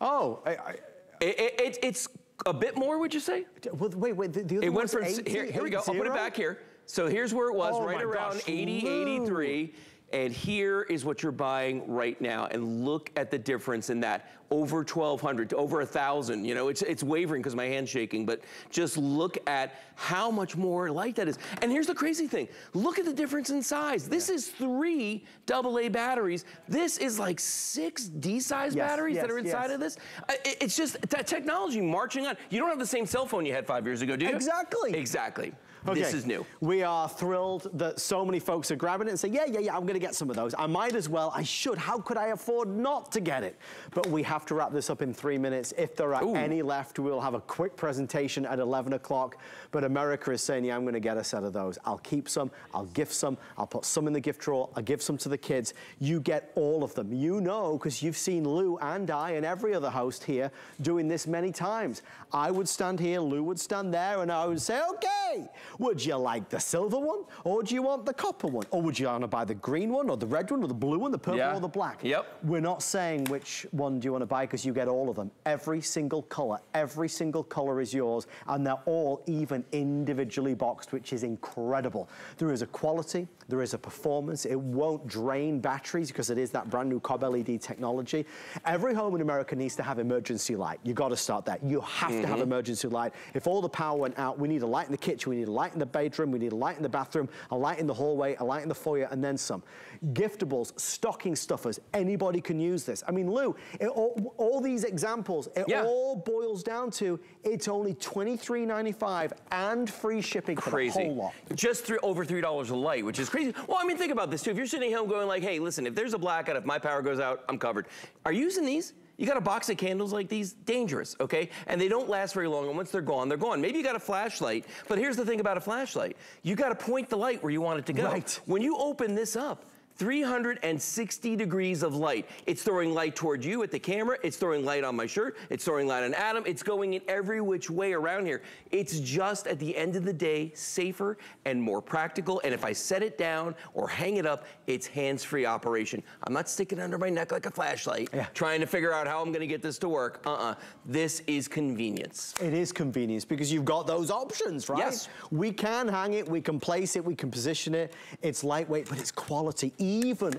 Oh, I, I, it, it, it's a bit more, would you say? Well, wait, wait, the, the it went from, 80, here, here we go, I'll put it back here. So here's where it was, oh right around gosh, 80, Lou. 83. And here is what you're buying right now. And look at the difference in that. Over 1,200 to over 1,000. You know, it's, it's wavering because my hand's shaking, but just look at how much more light that is. And here's the crazy thing. Look at the difference in size. This yeah. is three AA batteries. This is like six D-size yes, batteries yes, that are inside yes. of this. It's just that technology marching on. You don't have the same cell phone you had five years ago, do you? Exactly. Exactly. Okay. This is new. We are thrilled that so many folks are grabbing it and say, yeah, yeah, yeah, I'm gonna get some of those. I might as well, I should. How could I afford not to get it? But we have to wrap this up in three minutes. If there are Ooh. any left, we'll have a quick presentation at 11 o'clock. But America is saying, yeah, I'm gonna get a set of those. I'll keep some, I'll gift some, I'll put some in the gift drawer, I'll give some to the kids. You get all of them. You know, because you've seen Lou and I and every other host here doing this many times. I would stand here, Lou would stand there, and I would say, okay, would you like the silver one or do you want the copper one? Or would you want to buy the green one or the red one or the blue one, the purple yeah. or the black? Yep. We're not saying which one do you want to buy because you get all of them. Every single color, every single color is yours, and they're all even individually boxed, which is incredible. There is a quality, there is a performance. It won't drain batteries because it is that brand new COB LED technology. Every home in America needs to have emergency light. You got to start that. You have mm -hmm. to have mm-hmm. emergency light. If all the power went out, we need a light in the kitchen, we need a light in the bedroom, we need a light in the bathroom, a light in the hallway, a light in the foyer, and then some. Giftables, stocking stuffers, anybody can use this. I mean, Lou, all, all, these examples, it yeah. all boils down to it's only $23.95 and free shipping crazy. for the whole lot. Just three, over $3 a light, which is crazy. Well, I mean, think about this too. If you're sitting home going like, hey, listen, if there's a blackout, if my power goes out, I'm covered. Are you using these? You got a box of candles like these, dangerous, okay? And they don't last very long, and once they're gone, they're gone. Maybe you got a flashlight, but here's the thing about a flashlight. You gotta point the light where you want it to go. Right. When you open this up, 360 degrees of light. It's throwing light toward you at the camera. It's throwing light on my shirt. It's throwing light on Adam. It's going in every which way around here. It's just, at the end of the day, safer and more practical. And if I set it down or hang it up, it's hands-free operation. I'm not sticking it under my neck like a flashlight, yeah. trying to figure out how I'm gonna get this to work. Uh-uh. This is convenience. It is convenience because you've got those options, right? Yes. We can hang it, we can place it, we can position it. It's lightweight, but it's quality even,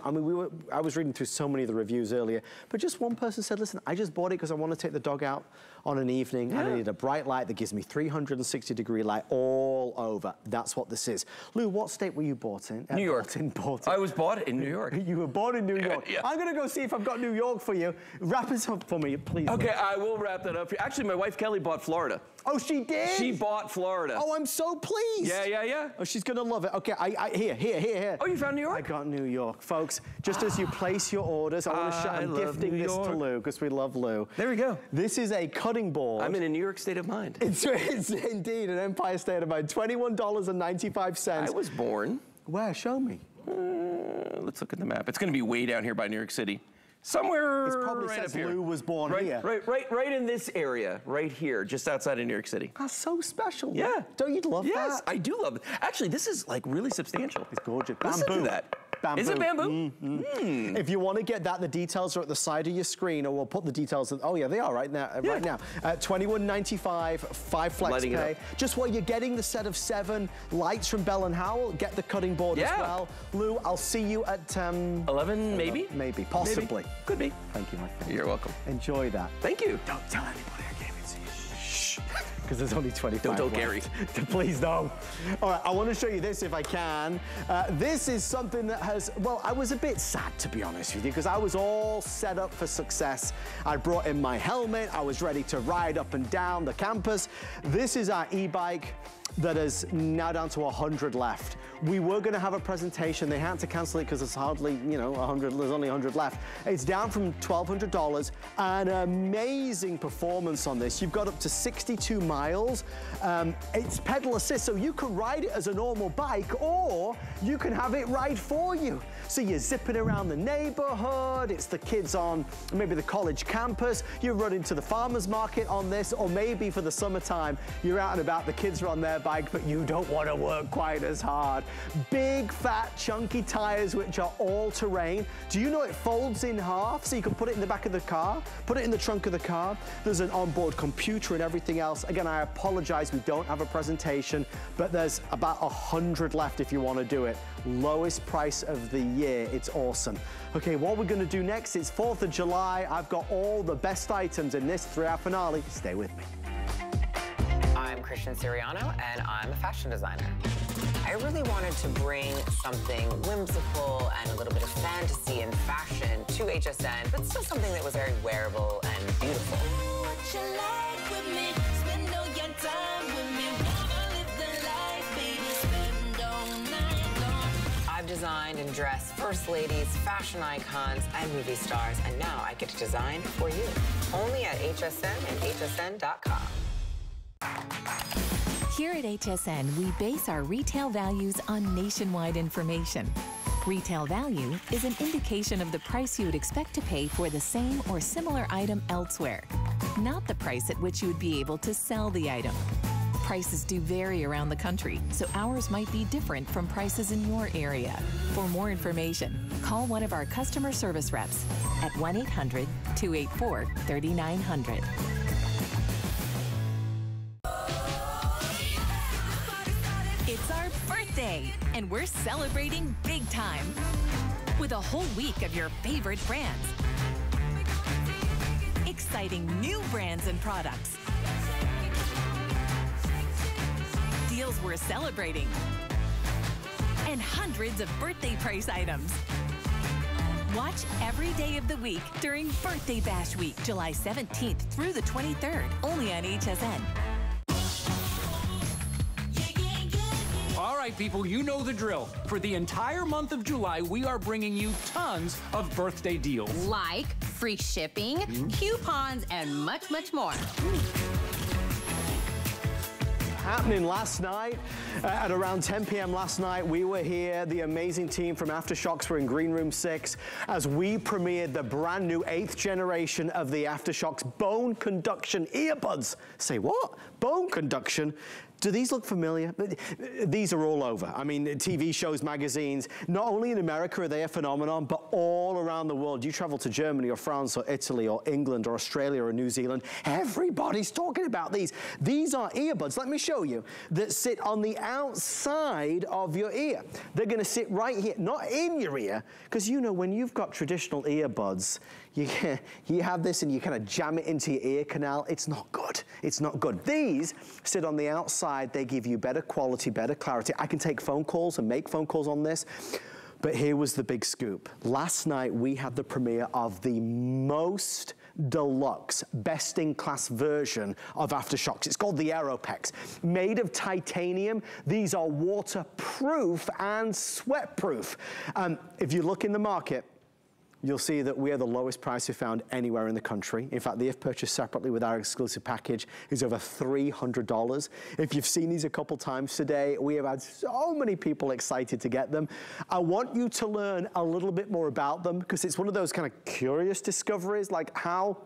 I mean, we were, I was reading through so many of the reviews earlier, but just one person said, listen, I just bought it because I want to take the dog out on an evening yeah. and I need a bright light that gives me 360 degree light all over. That's what this is. Lou, what state were you bought in? New York. in, bought in. I was bought in New York. you were born in New York. Yeah. I'm going to go see if I've got New York for you. Wrap it up for me, please. Okay, Lou. I will wrap that up. Actually, my wife Kelly bought Florida. Oh, she did? She bought Florida. Oh, I'm so pleased. Yeah, yeah, yeah. Oh, she's gonna love it. Okay, I, I here, here, here, here. Oh, you found New York? I got New York. Folks, just as you place your orders, I want to show, I'm gifting this to Lou, because we love Lou. There we go. This is a cutting board. I'm in a New York state of mind. It's, it's indeed an Empire state of mind. $21.95. I was born. Where? Show me. Uh, let's look at the map. It's gonna be way down here by New York City. Somewhere It's probably right says Lou was born right, here. Right, right, right in this area, right here, just outside of New York City. That's so special. Yeah. Don't you love yes, that? Yes, I do love it. Actually, this is like really substantial. It's gorgeous. Listen Bamboo. to that. Bamboo. Is it bamboo? Mm -hmm. mm. If you want to get that, the details are at the side of your screen, or we'll put the details. oh yeah, they are right now. Uh, yeah. Right now, uh, twenty-one ninety-five, five flex Lighting pay. Just while you're getting the set of seven lights from Bell and Howell, get the cutting board yeah. as well. Lou, I'll see you at um, eleven, maybe. Maybe, possibly. Maybe. Could be. Thank you, my friend. You're welcome. Enjoy that. Thank you. Don't tell anybody because there's only 25 Don't tell Gary. Please don't. All right, I want to show you this if I can. Uh, this is something that has, well, I was a bit sad to be honest with you because I was all set up for success. I brought in my helmet. I was ready to ride up and down the campus. This is our e-bike that is now down to 100 left. We were going to have a presentation. They had to cancel it because it's hardly, you know, 100, there's only 100 left. It's down from $1,200. An amazing performance on this. You've got up to 62 miles. Um, it's pedal assist, so you can ride it as a normal bike or you can have it ride for you. So you're zipping around the neighborhood, it's the kids on maybe the college campus, you're running to the farmer's market on this, or maybe for the summertime, you're out and about, the kids are on their bike, but you don't want to work quite as hard. Big, fat, chunky tires, which are all terrain. Do you know it folds in half, so you can put it in the back of the car, put it in the trunk of the car. There's an onboard computer and everything else. Again, I apologize, we don't have a presentation, but there's about 100 left if you want to do it. Lowest price of the year. It's awesome. Okay, what we're going to do next, it's 4th of July. I've got all the best items in this three-hour finale. Stay with me. I'm Christian Siriano, and I'm a fashion designer. I really wanted to bring something whimsical and a little bit of fantasy and fashion to HSN, but still something that was very wearable and beautiful. Designed and dressed first ladies, fashion icons, and movie stars, and now I get to design for you. Only at HSN and hsn.com. Here at HSN, we base our retail values on nationwide information. Retail value is an indication of the price you would expect to pay for the same or similar item elsewhere, not the price at which you would be able to sell the item. Prices do vary around the country, so ours might be different from prices in your area. For more information, call one of our customer service reps at 1 800 284 3900. It's our birthday, and we're celebrating big time with a whole week of your favorite brands. Exciting new brands and products. Deals we're celebrating. And hundreds of birthday price items. Watch every day of the week during Birthday Bash Week, July 17th through the 23rd, only on HSN. All right, people, you know the drill. For the entire month of July, we are bringing you tons of birthday deals. Like free shipping, mm. coupons, and much, much more happening last night uh, at around 10 p.m. last night. We were here. The amazing team from AfterShokz were in Green Room 6 as we premiered the brand new eighth generation of the AfterShokz bone conduction earbuds. Say what? Bone conduction? Do these look familiar? These are all over. I mean, TV shows, magazines, not only in America are they a phenomenon, but all around the world. You travel to Germany or France or Italy or England or Australia or New Zealand, everybody's talking about these. These are earbuds, let me show you, that sit on the outside of your ear. They're gonna sit right here, not in your ear, because you know when you've got traditional earbuds, you, you have this and you kind of jam it into your ear canal. It's not good. It's not good. These sit on the outside. They give you better quality, better clarity. I can take phone calls and make phone calls on this. But here was the big scoop. Last night, we had the premiere of the most deluxe, best-in-class version of AfterShokz. It's called the Aeropex. Made of titanium, these are waterproof and sweatproof. Um, if you look in the market, you'll see that we are the lowest price we found anywhere in the country. In fact, the if purchased separately with our exclusive package is over $300. If you've seen these a couple times today, we have had so many people excited to get them. I want you to learn a little bit more about them because it's one of those kind of curious discoveries, like how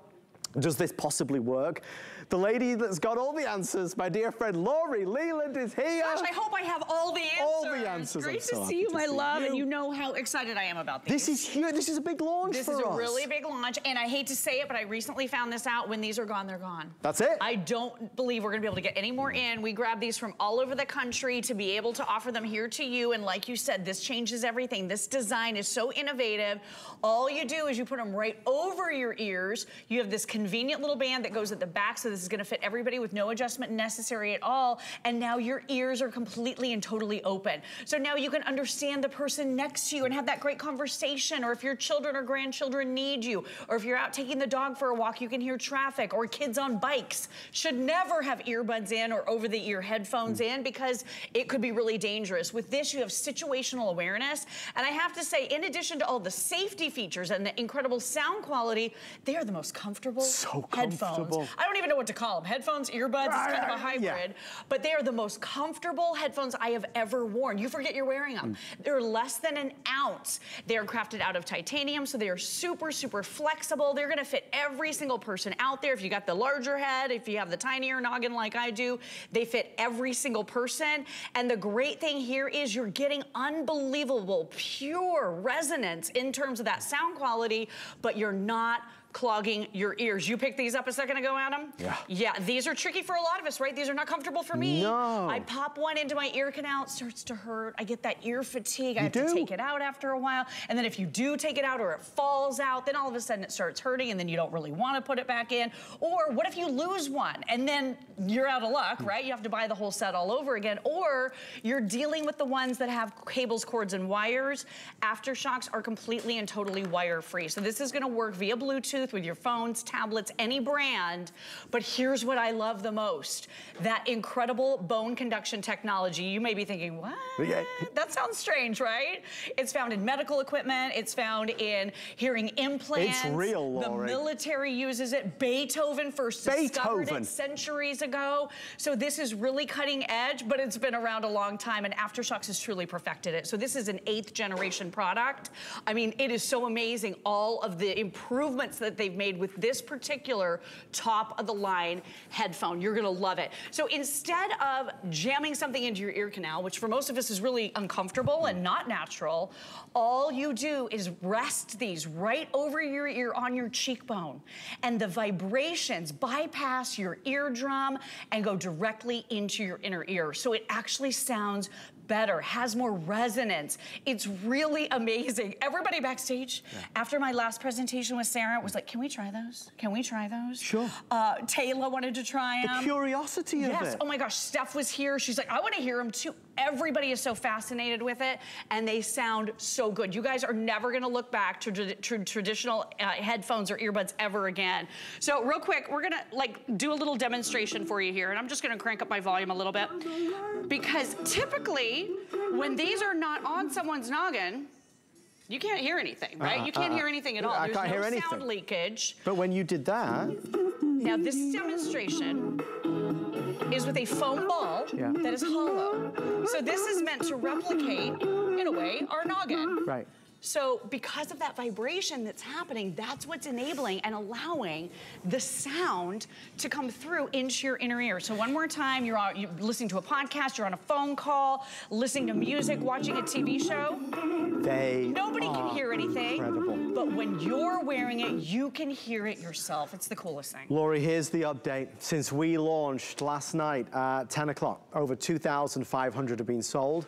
does this possibly work? The lady that's got all the answers, my dear friend Lori Leland is here. Gosh, I hope I have all the answers. All the answers. Great I'm to so see you, my see love, you. and you know how excited I am about these. This these. is huge. This is a big launch this for us. This is a really big launch, and I hate to say it, but I recently found this out. When these are gone, they're gone. That's it? I don't believe we're gonna be able to get any more in. We grab these from all over the country to be able to offer them here to you, and like you said, this changes everything. This design is so innovative. All you do is you put them right over your ears. You have this convenient little band that goes at the back, so this is gonna fit everybody with no adjustment necessary at all. And now your ears are completely and totally open. So now you can understand the person next to you and have that great conversation. Or if your children or grandchildren need you, or if you're out taking the dog for a walk, you can hear traffic, or kids on bikes should never have earbuds in or over the ear headphones in because it could be really dangerous. With this, you have situational awareness. And I have to say, in addition to all the safety features and the incredible sound quality, they are the most comfortable so headphones. I don't even know what to call them. Headphones, earbuds, it's kind of a hybrid. Yeah. But they are the most comfortable headphones I have ever worn. You forget you're wearing them. Mm. They're less than an ounce. They're crafted out of titanium, so they are super, super flexible. They're gonna fit every single person out there. If you got the larger head, if you have the tinier noggin like I do, they fit every single person. And the great thing here is you're getting unbelievable, pure resonance in terms of that sound quality, but you're not clogging your ears. You picked these up a second ago, Adam? Yeah. Yeah, these are tricky for a lot of us, right? These are not comfortable for me. No. I pop one into my ear canal, it starts to hurt. I get that ear fatigue. You I have do? to take it out after a while. And then if you do take it out or it falls out, then all of a sudden it starts hurting and then you don't really want to put it back in. Or what if you lose one and then you're out of luck, hmm. right? You have to buy the whole set all over again. Or you're dealing with the ones that have cables, cords, and wires. AfterShokz are completely and totally wire free. So this is gonna work via Bluetooth Bluetooth with your phones, tablets, any brand. But here's what I love the most. That incredible bone conduction technology. You may be thinking, what? Yeah. That sounds strange, right? It's found in medical equipment. It's found in hearing implants. It's real, Lori. The military uses it. Beethoven first Beethoven. discovered it centuries ago. So this is really cutting edge, but it's been around a long time and AfterShokz has truly perfected it. So this is an eighth generation product. I mean, it is so amazing all of the improvements that that they've made with this particular top of the line headphone. You're gonna love it. So instead of jamming something into your ear canal, which for most of us is really uncomfortable and not natural, all you do is rest these right over your ear on your cheekbone. And the vibrations bypass your eardrum and go directly into your inner ear. So it actually sounds better, has more resonance. It's really amazing. Everybody backstage, yeah. after my last presentation with Sarah, was like, can we try those? Can we try those? Sure. Uh, Taylor wanted to try them. The curiosity yes. of it. Yes, oh my gosh, Steph was here. She's like, I want to hear them too. Everybody is so fascinated with it, and they sound so good. You guys are never gonna look back to tra traditional uh, headphones or earbuds ever again. So real quick, we're gonna like do a little demonstration for you here, and I'm just gonna crank up my volume a little bit. Because typically, when these are not on someone's noggin, you can't hear anything, right? Uh, you can't uh, hear anything at all. I There's can't no hear anything. sound leakage. But when you did that... Now this demonstration is with a foam ball yeah. that is hollow. So this is meant to replicate, in a way, our noggin. Right. So because of that vibration that's happening, that's what's enabling and allowing the sound to come through into your inner ear. So one more time, you're, you're listening to a podcast, you're on a phone call, listening to music, watching a TV show. They Nobody can hear anything. Incredible. But when you're wearing it, you can hear it yourself. It's the coolest thing. Lori, here's the update. Since we launched last night at 10 o'clock, over 2,500 have been sold.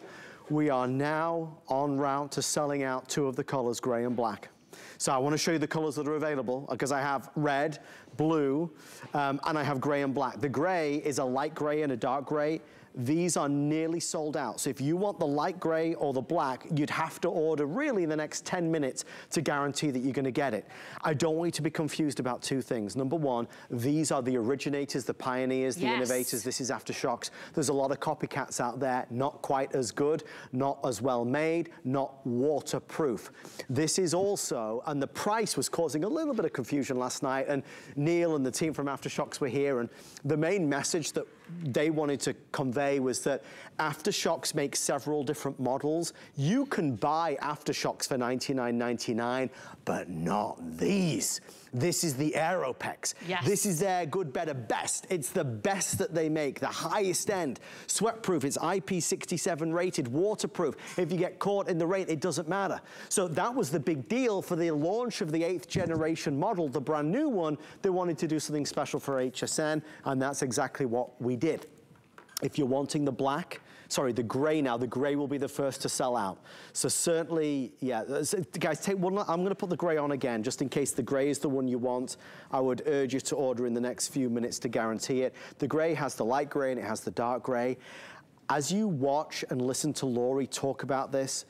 We are now en route to selling out two of the colors, gray and black. So I want to show you the colors that are available because I have red, blue, um, and I have gray and black. The gray is a light gray and a dark gray. These are nearly sold out. So if you want the light gray or the black, you'd have to order really in the next 10 minutes to guarantee that you're gonna get it. I don't want you to be confused about two things. Number one, these are the originators, the pioneers, the yes. innovators. This is AfterShokz. There's a lot of copycats out there, not quite as good, not as well made, not waterproof. This is also, and the price was causing a little bit of confusion last night, and Neil and the team from AfterShokz were here, and the main message that they wanted to convey was that AfterShokz makes several different models. You can buy AfterShokz for $99.99, but not these. This is the Aeropex. Yes. This is their good, better, best. It's the best that they make, the highest end. Sweatproof, it's IP67 rated, waterproof. If you get caught in the rain, it doesn't matter. So that was the big deal for the launch of the eighth generation model, the brand new one. They wanted to do something special for HSN, and that's exactly what we did. If you're wanting the black, sorry, the gray now, the gray will be the first to sell out. So certainly, yeah, guys, take one, I'm gonna put the gray on again, just in case the gray is the one you want. I would urge you to order in the next few minutes to guarantee it. The gray has the light gray and it has the dark gray. As you watch and listen to Lori talk about this,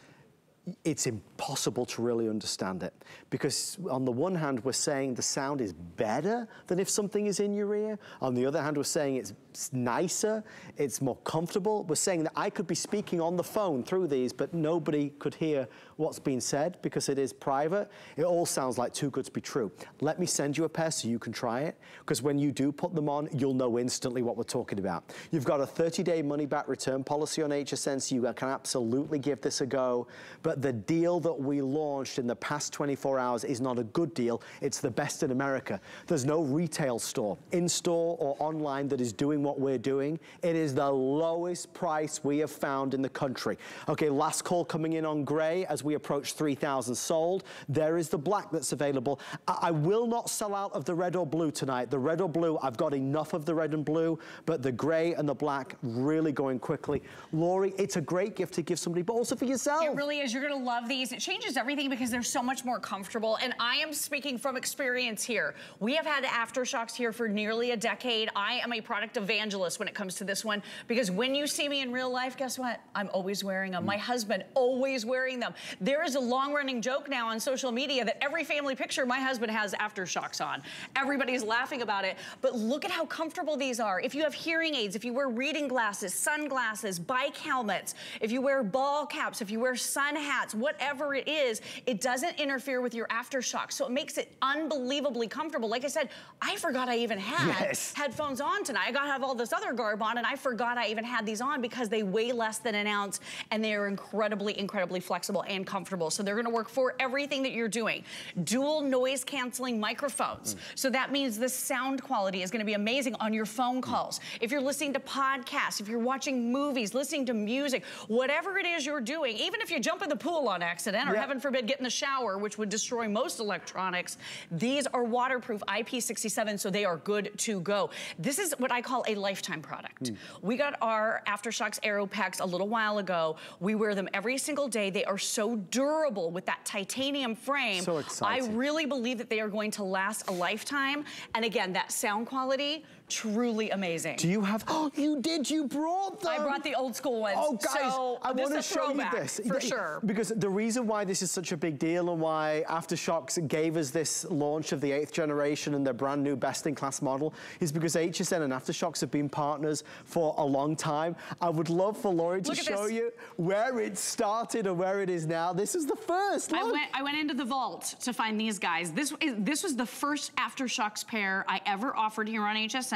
it's impossible to really understand it. Because on the one hand we're saying the sound is better than if something is in your ear. On the other hand we're saying it's nicer it's more comfortable. We're saying that I could be speaking on the phone through these but nobody could hear what's being said because it is private. It all sounds like too good to be true. Let me send you a pair so you can try it because when you do put them on you'll know instantly what we're talking about. You've got a 30-day money-back return policy on HSN so you can absolutely give this a go. But the deal that we launched in the past 24 hours is not a good deal. It's the best in America. There's no retail store, in-store or online, that is doing what we're doing. It is the lowest price we have found in the country. Okay, last call coming in on gray as we approach 3,000 sold. There is the black that's available. I, I will not sell out of the red or blue tonight. The red or blue, I've got enough of the red and blue, but the gray and the black really going quickly. Lori, it's a great gift to give somebody, but also for yourself. It really is. You're gonna love these. It changes everything because they're so much more comfortable. And I am speaking from experience here. We have had AfterShokz here for nearly a decade. I am a product evangelist when it comes to this one because when you see me in real life, guess what? I'm always wearing them. My husband always wearing them. There is a long running joke now on social media that every family picture my husband has AfterShokz on. Everybody's laughing about it. But look at how comfortable these are. If you have hearing aids, if you wear reading glasses, sunglasses, bike helmets, if you wear ball caps, if you wear sun hats, hats, whatever it is, it doesn't interfere with your aftershock. So it makes it unbelievably comfortable. Like I said, I forgot I even had yes. headphones on tonight. I got to have all this other garb on and I forgot I even had these on because they weigh less than an ounce and they are incredibly, incredibly flexible and comfortable. So they're gonna work for everything that you're doing. Dual noise canceling microphones. Mm. So that means the sound quality is gonna be amazing on your phone calls. Mm. If you're listening to podcasts, if you're watching movies, listening to music, whatever it is you're doing, even if you jump in the pool on accident or yeah. heaven forbid get in the shower, which would destroy most electronics, these are waterproof IP67, so they are good to go. This is what I call a lifetime product. Mm. We got our AfterShokz Aeropex a little while ago. We wear them every single day. They are so durable with that titanium frame. So exciting. I really believe that they are going to last a lifetime. And again, that sound quality, truly amazing. Do you have, oh, you did, you brought them. I brought the old school ones. Oh, guys, so I want to show you this. For sure. Because the reason why this is such a big deal and why AfterShokz gave us this launch of the eighth generation and their brand new best-in-class model is because HSN and AfterShokz have been partners for a long time. I would love for Lori to show this. you where it started and where it is now. This is the first, I went, I went into the vault to find these guys. This, is, this was the first AfterShokz pair I ever offered here on HSN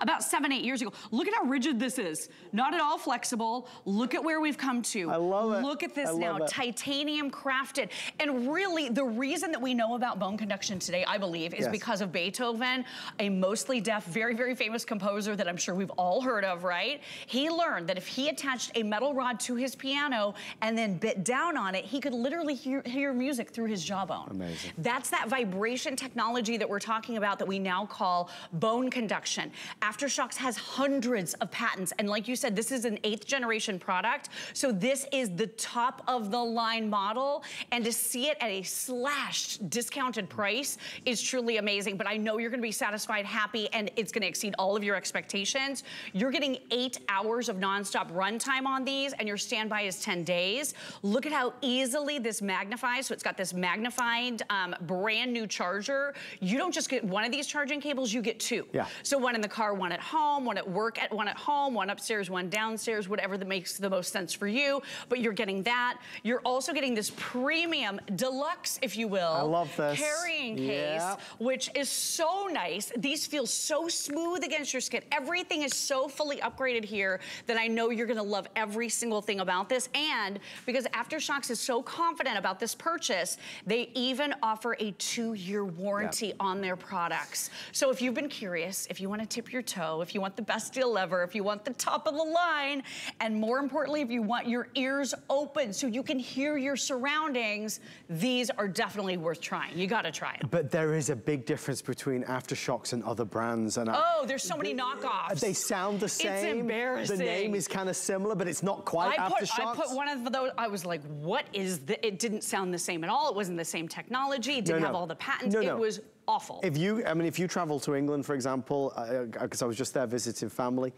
about seven, eight years ago. Look at how rigid this is. Not at all flexible. Look at where we've come to. I love it. Look at this now, titanium crafted. And really, the reason that we know about bone conduction today, I believe, is yes. because of Beethoven, a mostly deaf, very, very famous composer that I'm sure we've all heard of, right? He learned that if he attached a metal rod to his piano and then bit down on it, he could literally hear, hear music through his jawbone. Amazing. That's that vibration technology that we're talking about that we now call bone conduction protection. AfterShokz has hundreds of patents. And like you said, this is an eighth generation product. So this is the top of the line model. And to see it at a slashed discounted price is truly amazing. But I know you're gonna be satisfied, happy, and it's gonna exceed all of your expectations. You're getting eight hours of nonstop runtime on these and your standby is 10 days. Look at how easily this magnifies. So it's got this magnified um, brand new charger. You don't just get one of these charging cables, you get two. Yeah. So so one in the car, one at home, one at work, at one at home, one upstairs, one downstairs, whatever that makes the most sense for you. But you're getting that. You're also getting this premium deluxe, if you will. I love this. Carrying case, which is so nice. These feel so smooth against your skin. Everything is so fully upgraded here that I know you're gonna love every single thing about this. And because AfterShokz is so confident about this purchase, they even offer a two-year warranty yeah. on their products. So if you've been curious, if you you want to tip your toe, if you want the best deal ever, if you want the top of the line, and more importantly, if you want your ears open so you can hear your surroundings, these are definitely worth trying. You got to try them. But there is a big difference between AfterShokz and other brands. And oh, there's so many knockoffs. They sound the same. It's embarrassing. The name is kind of similar, but it's not quite I put, I put one of those, I was like, what is the, it didn't sound the same at all. It wasn't the same technology. It didn't no, no. have all the patents. No, it was awful. If you, I mean, if you travel to England, for example, because uh, I was just there visiting family,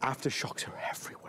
AfterShokz are everywhere.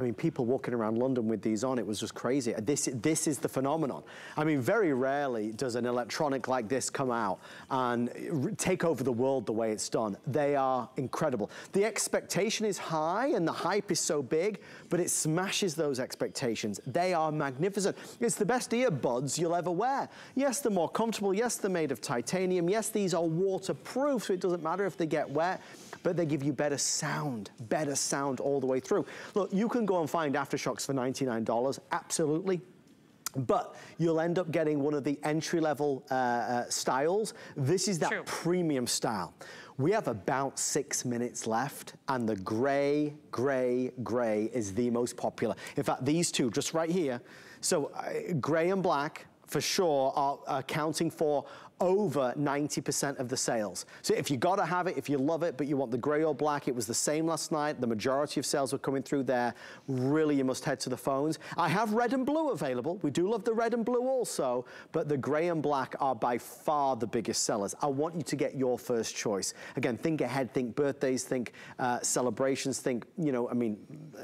I mean, people walking around London with these on, it was just crazy. This, this is the phenomenon. I mean, very rarely does an electronic like this come out and take over the world the way it's done. They are incredible. The expectation is high and the hype is so big, but it smashes those expectations. They are magnificent. It's the best earbuds you'll ever wear. Yes, they're more comfortable. Yes, they're made of titanium. Yes, these are waterproof, so it doesn't matter if they get wet but they give you better sound, better sound all the way through. Look, you can go and find AfterShokz for $99, absolutely. But you'll end up getting one of the entry-level uh, uh, styles. This is that True. premium style. We have about six minutes left, and the gray, gray, gray is the most popular. In fact, these two, just right here, so uh, gray and black, for sure are accounting for over 90% of the sales. So if you gotta have it, if you love it, but you want the gray or black, it was the same last night. The majority of sales were coming through there. Really, you must head to the phones. I have red and blue available. We do love the red and blue also, but the gray and black are by far the biggest sellers. I want you to get your first choice. Again, think ahead, think birthdays, think uh, celebrations, think, you know, I mean,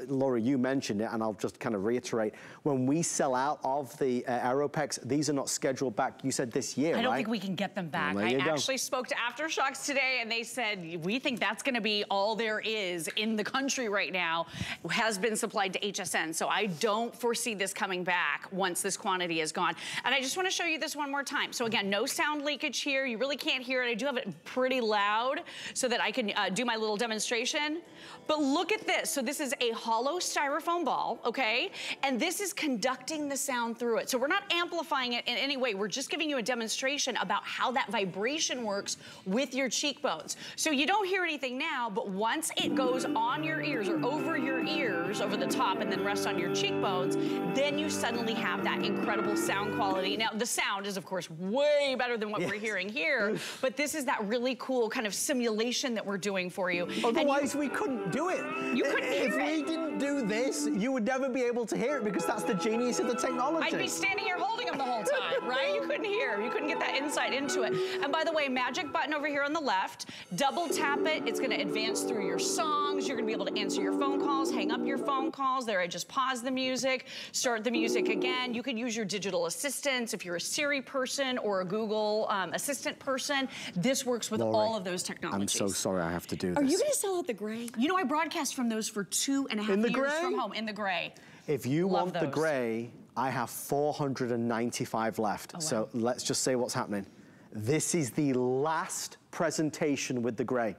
Laura, you mentioned it, and I'll just kind of reiterate. When we sell out of the uh, Aeropex, these are not scheduled back, you said this year, I don't right? think we can get them back. I go. actually spoke to AfterShokz today and they said, we think that's gonna be all there is in the country right now, has been supplied to HSN. So I don't foresee this coming back once this quantity is gone. And I just wanna show you this one more time. So again, no sound leakage here. You really can't hear it. I do have it pretty loud so that I can uh, do my little demonstration. But look at this. So this is a hollow styrofoam ball, okay? And this is conducting the sound through it. So we're not amplifying it in any way. We're just giving you a demonstration about how that vibration works with your cheekbones. So you don't hear anything now, but once it goes on your ears or over your ears, over the top, and then rests on your cheekbones, then you suddenly have that incredible sound quality. Now, the sound is, of course, way better than what we're hearing here, but this is that really cool kind of simulation that we're doing for you. And you- Otherwise, we couldn't do it. You couldn't hear. If hear we didn't do this, you would never be able to hear it because that's the genius of the technology. I'd be standing here holding them the whole time, right? You couldn't hear. You couldn't get that insight into it. And by the way, magic button over here on the left, double tap it. It's gonna advance through your songs. You're gonna be able to answer your phone calls, hang up your phone calls. There, I just pause the music, start the music again. You could use your digital assistants if you're a Siri person or a Google um, Assistant person. This works with Lori, all of those technologies. I'm so sorry I have to do this. Are you gonna sell out the gray? You know, I broadcast from those for two and a half In the years gray? from home in the gray. If you Love want the those. Oh, grey, I have 495 left. So let's just say what's happening. This is the last presentation with the grey.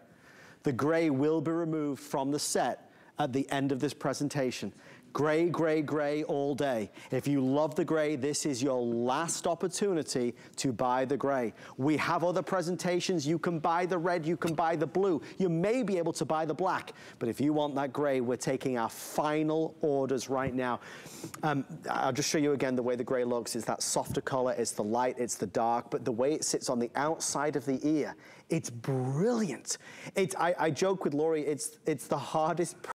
The grey will be removed from the set at the end of this presentation. Grey, grey, grey all day. If you love the grey, this is your last opportunity to buy the grey. We have other presentations. You can buy the red, you can buy the blue. You may be able to buy the black, but if you want that grey, we're taking our final orders right now. Um, I'll just show you again the way the grey looks. It's that softer color, it's the light, it's the dark, but the way it sits on the outside of the ear, it's brilliant. It's, I, I joke with Laurie, it's, it's the hardest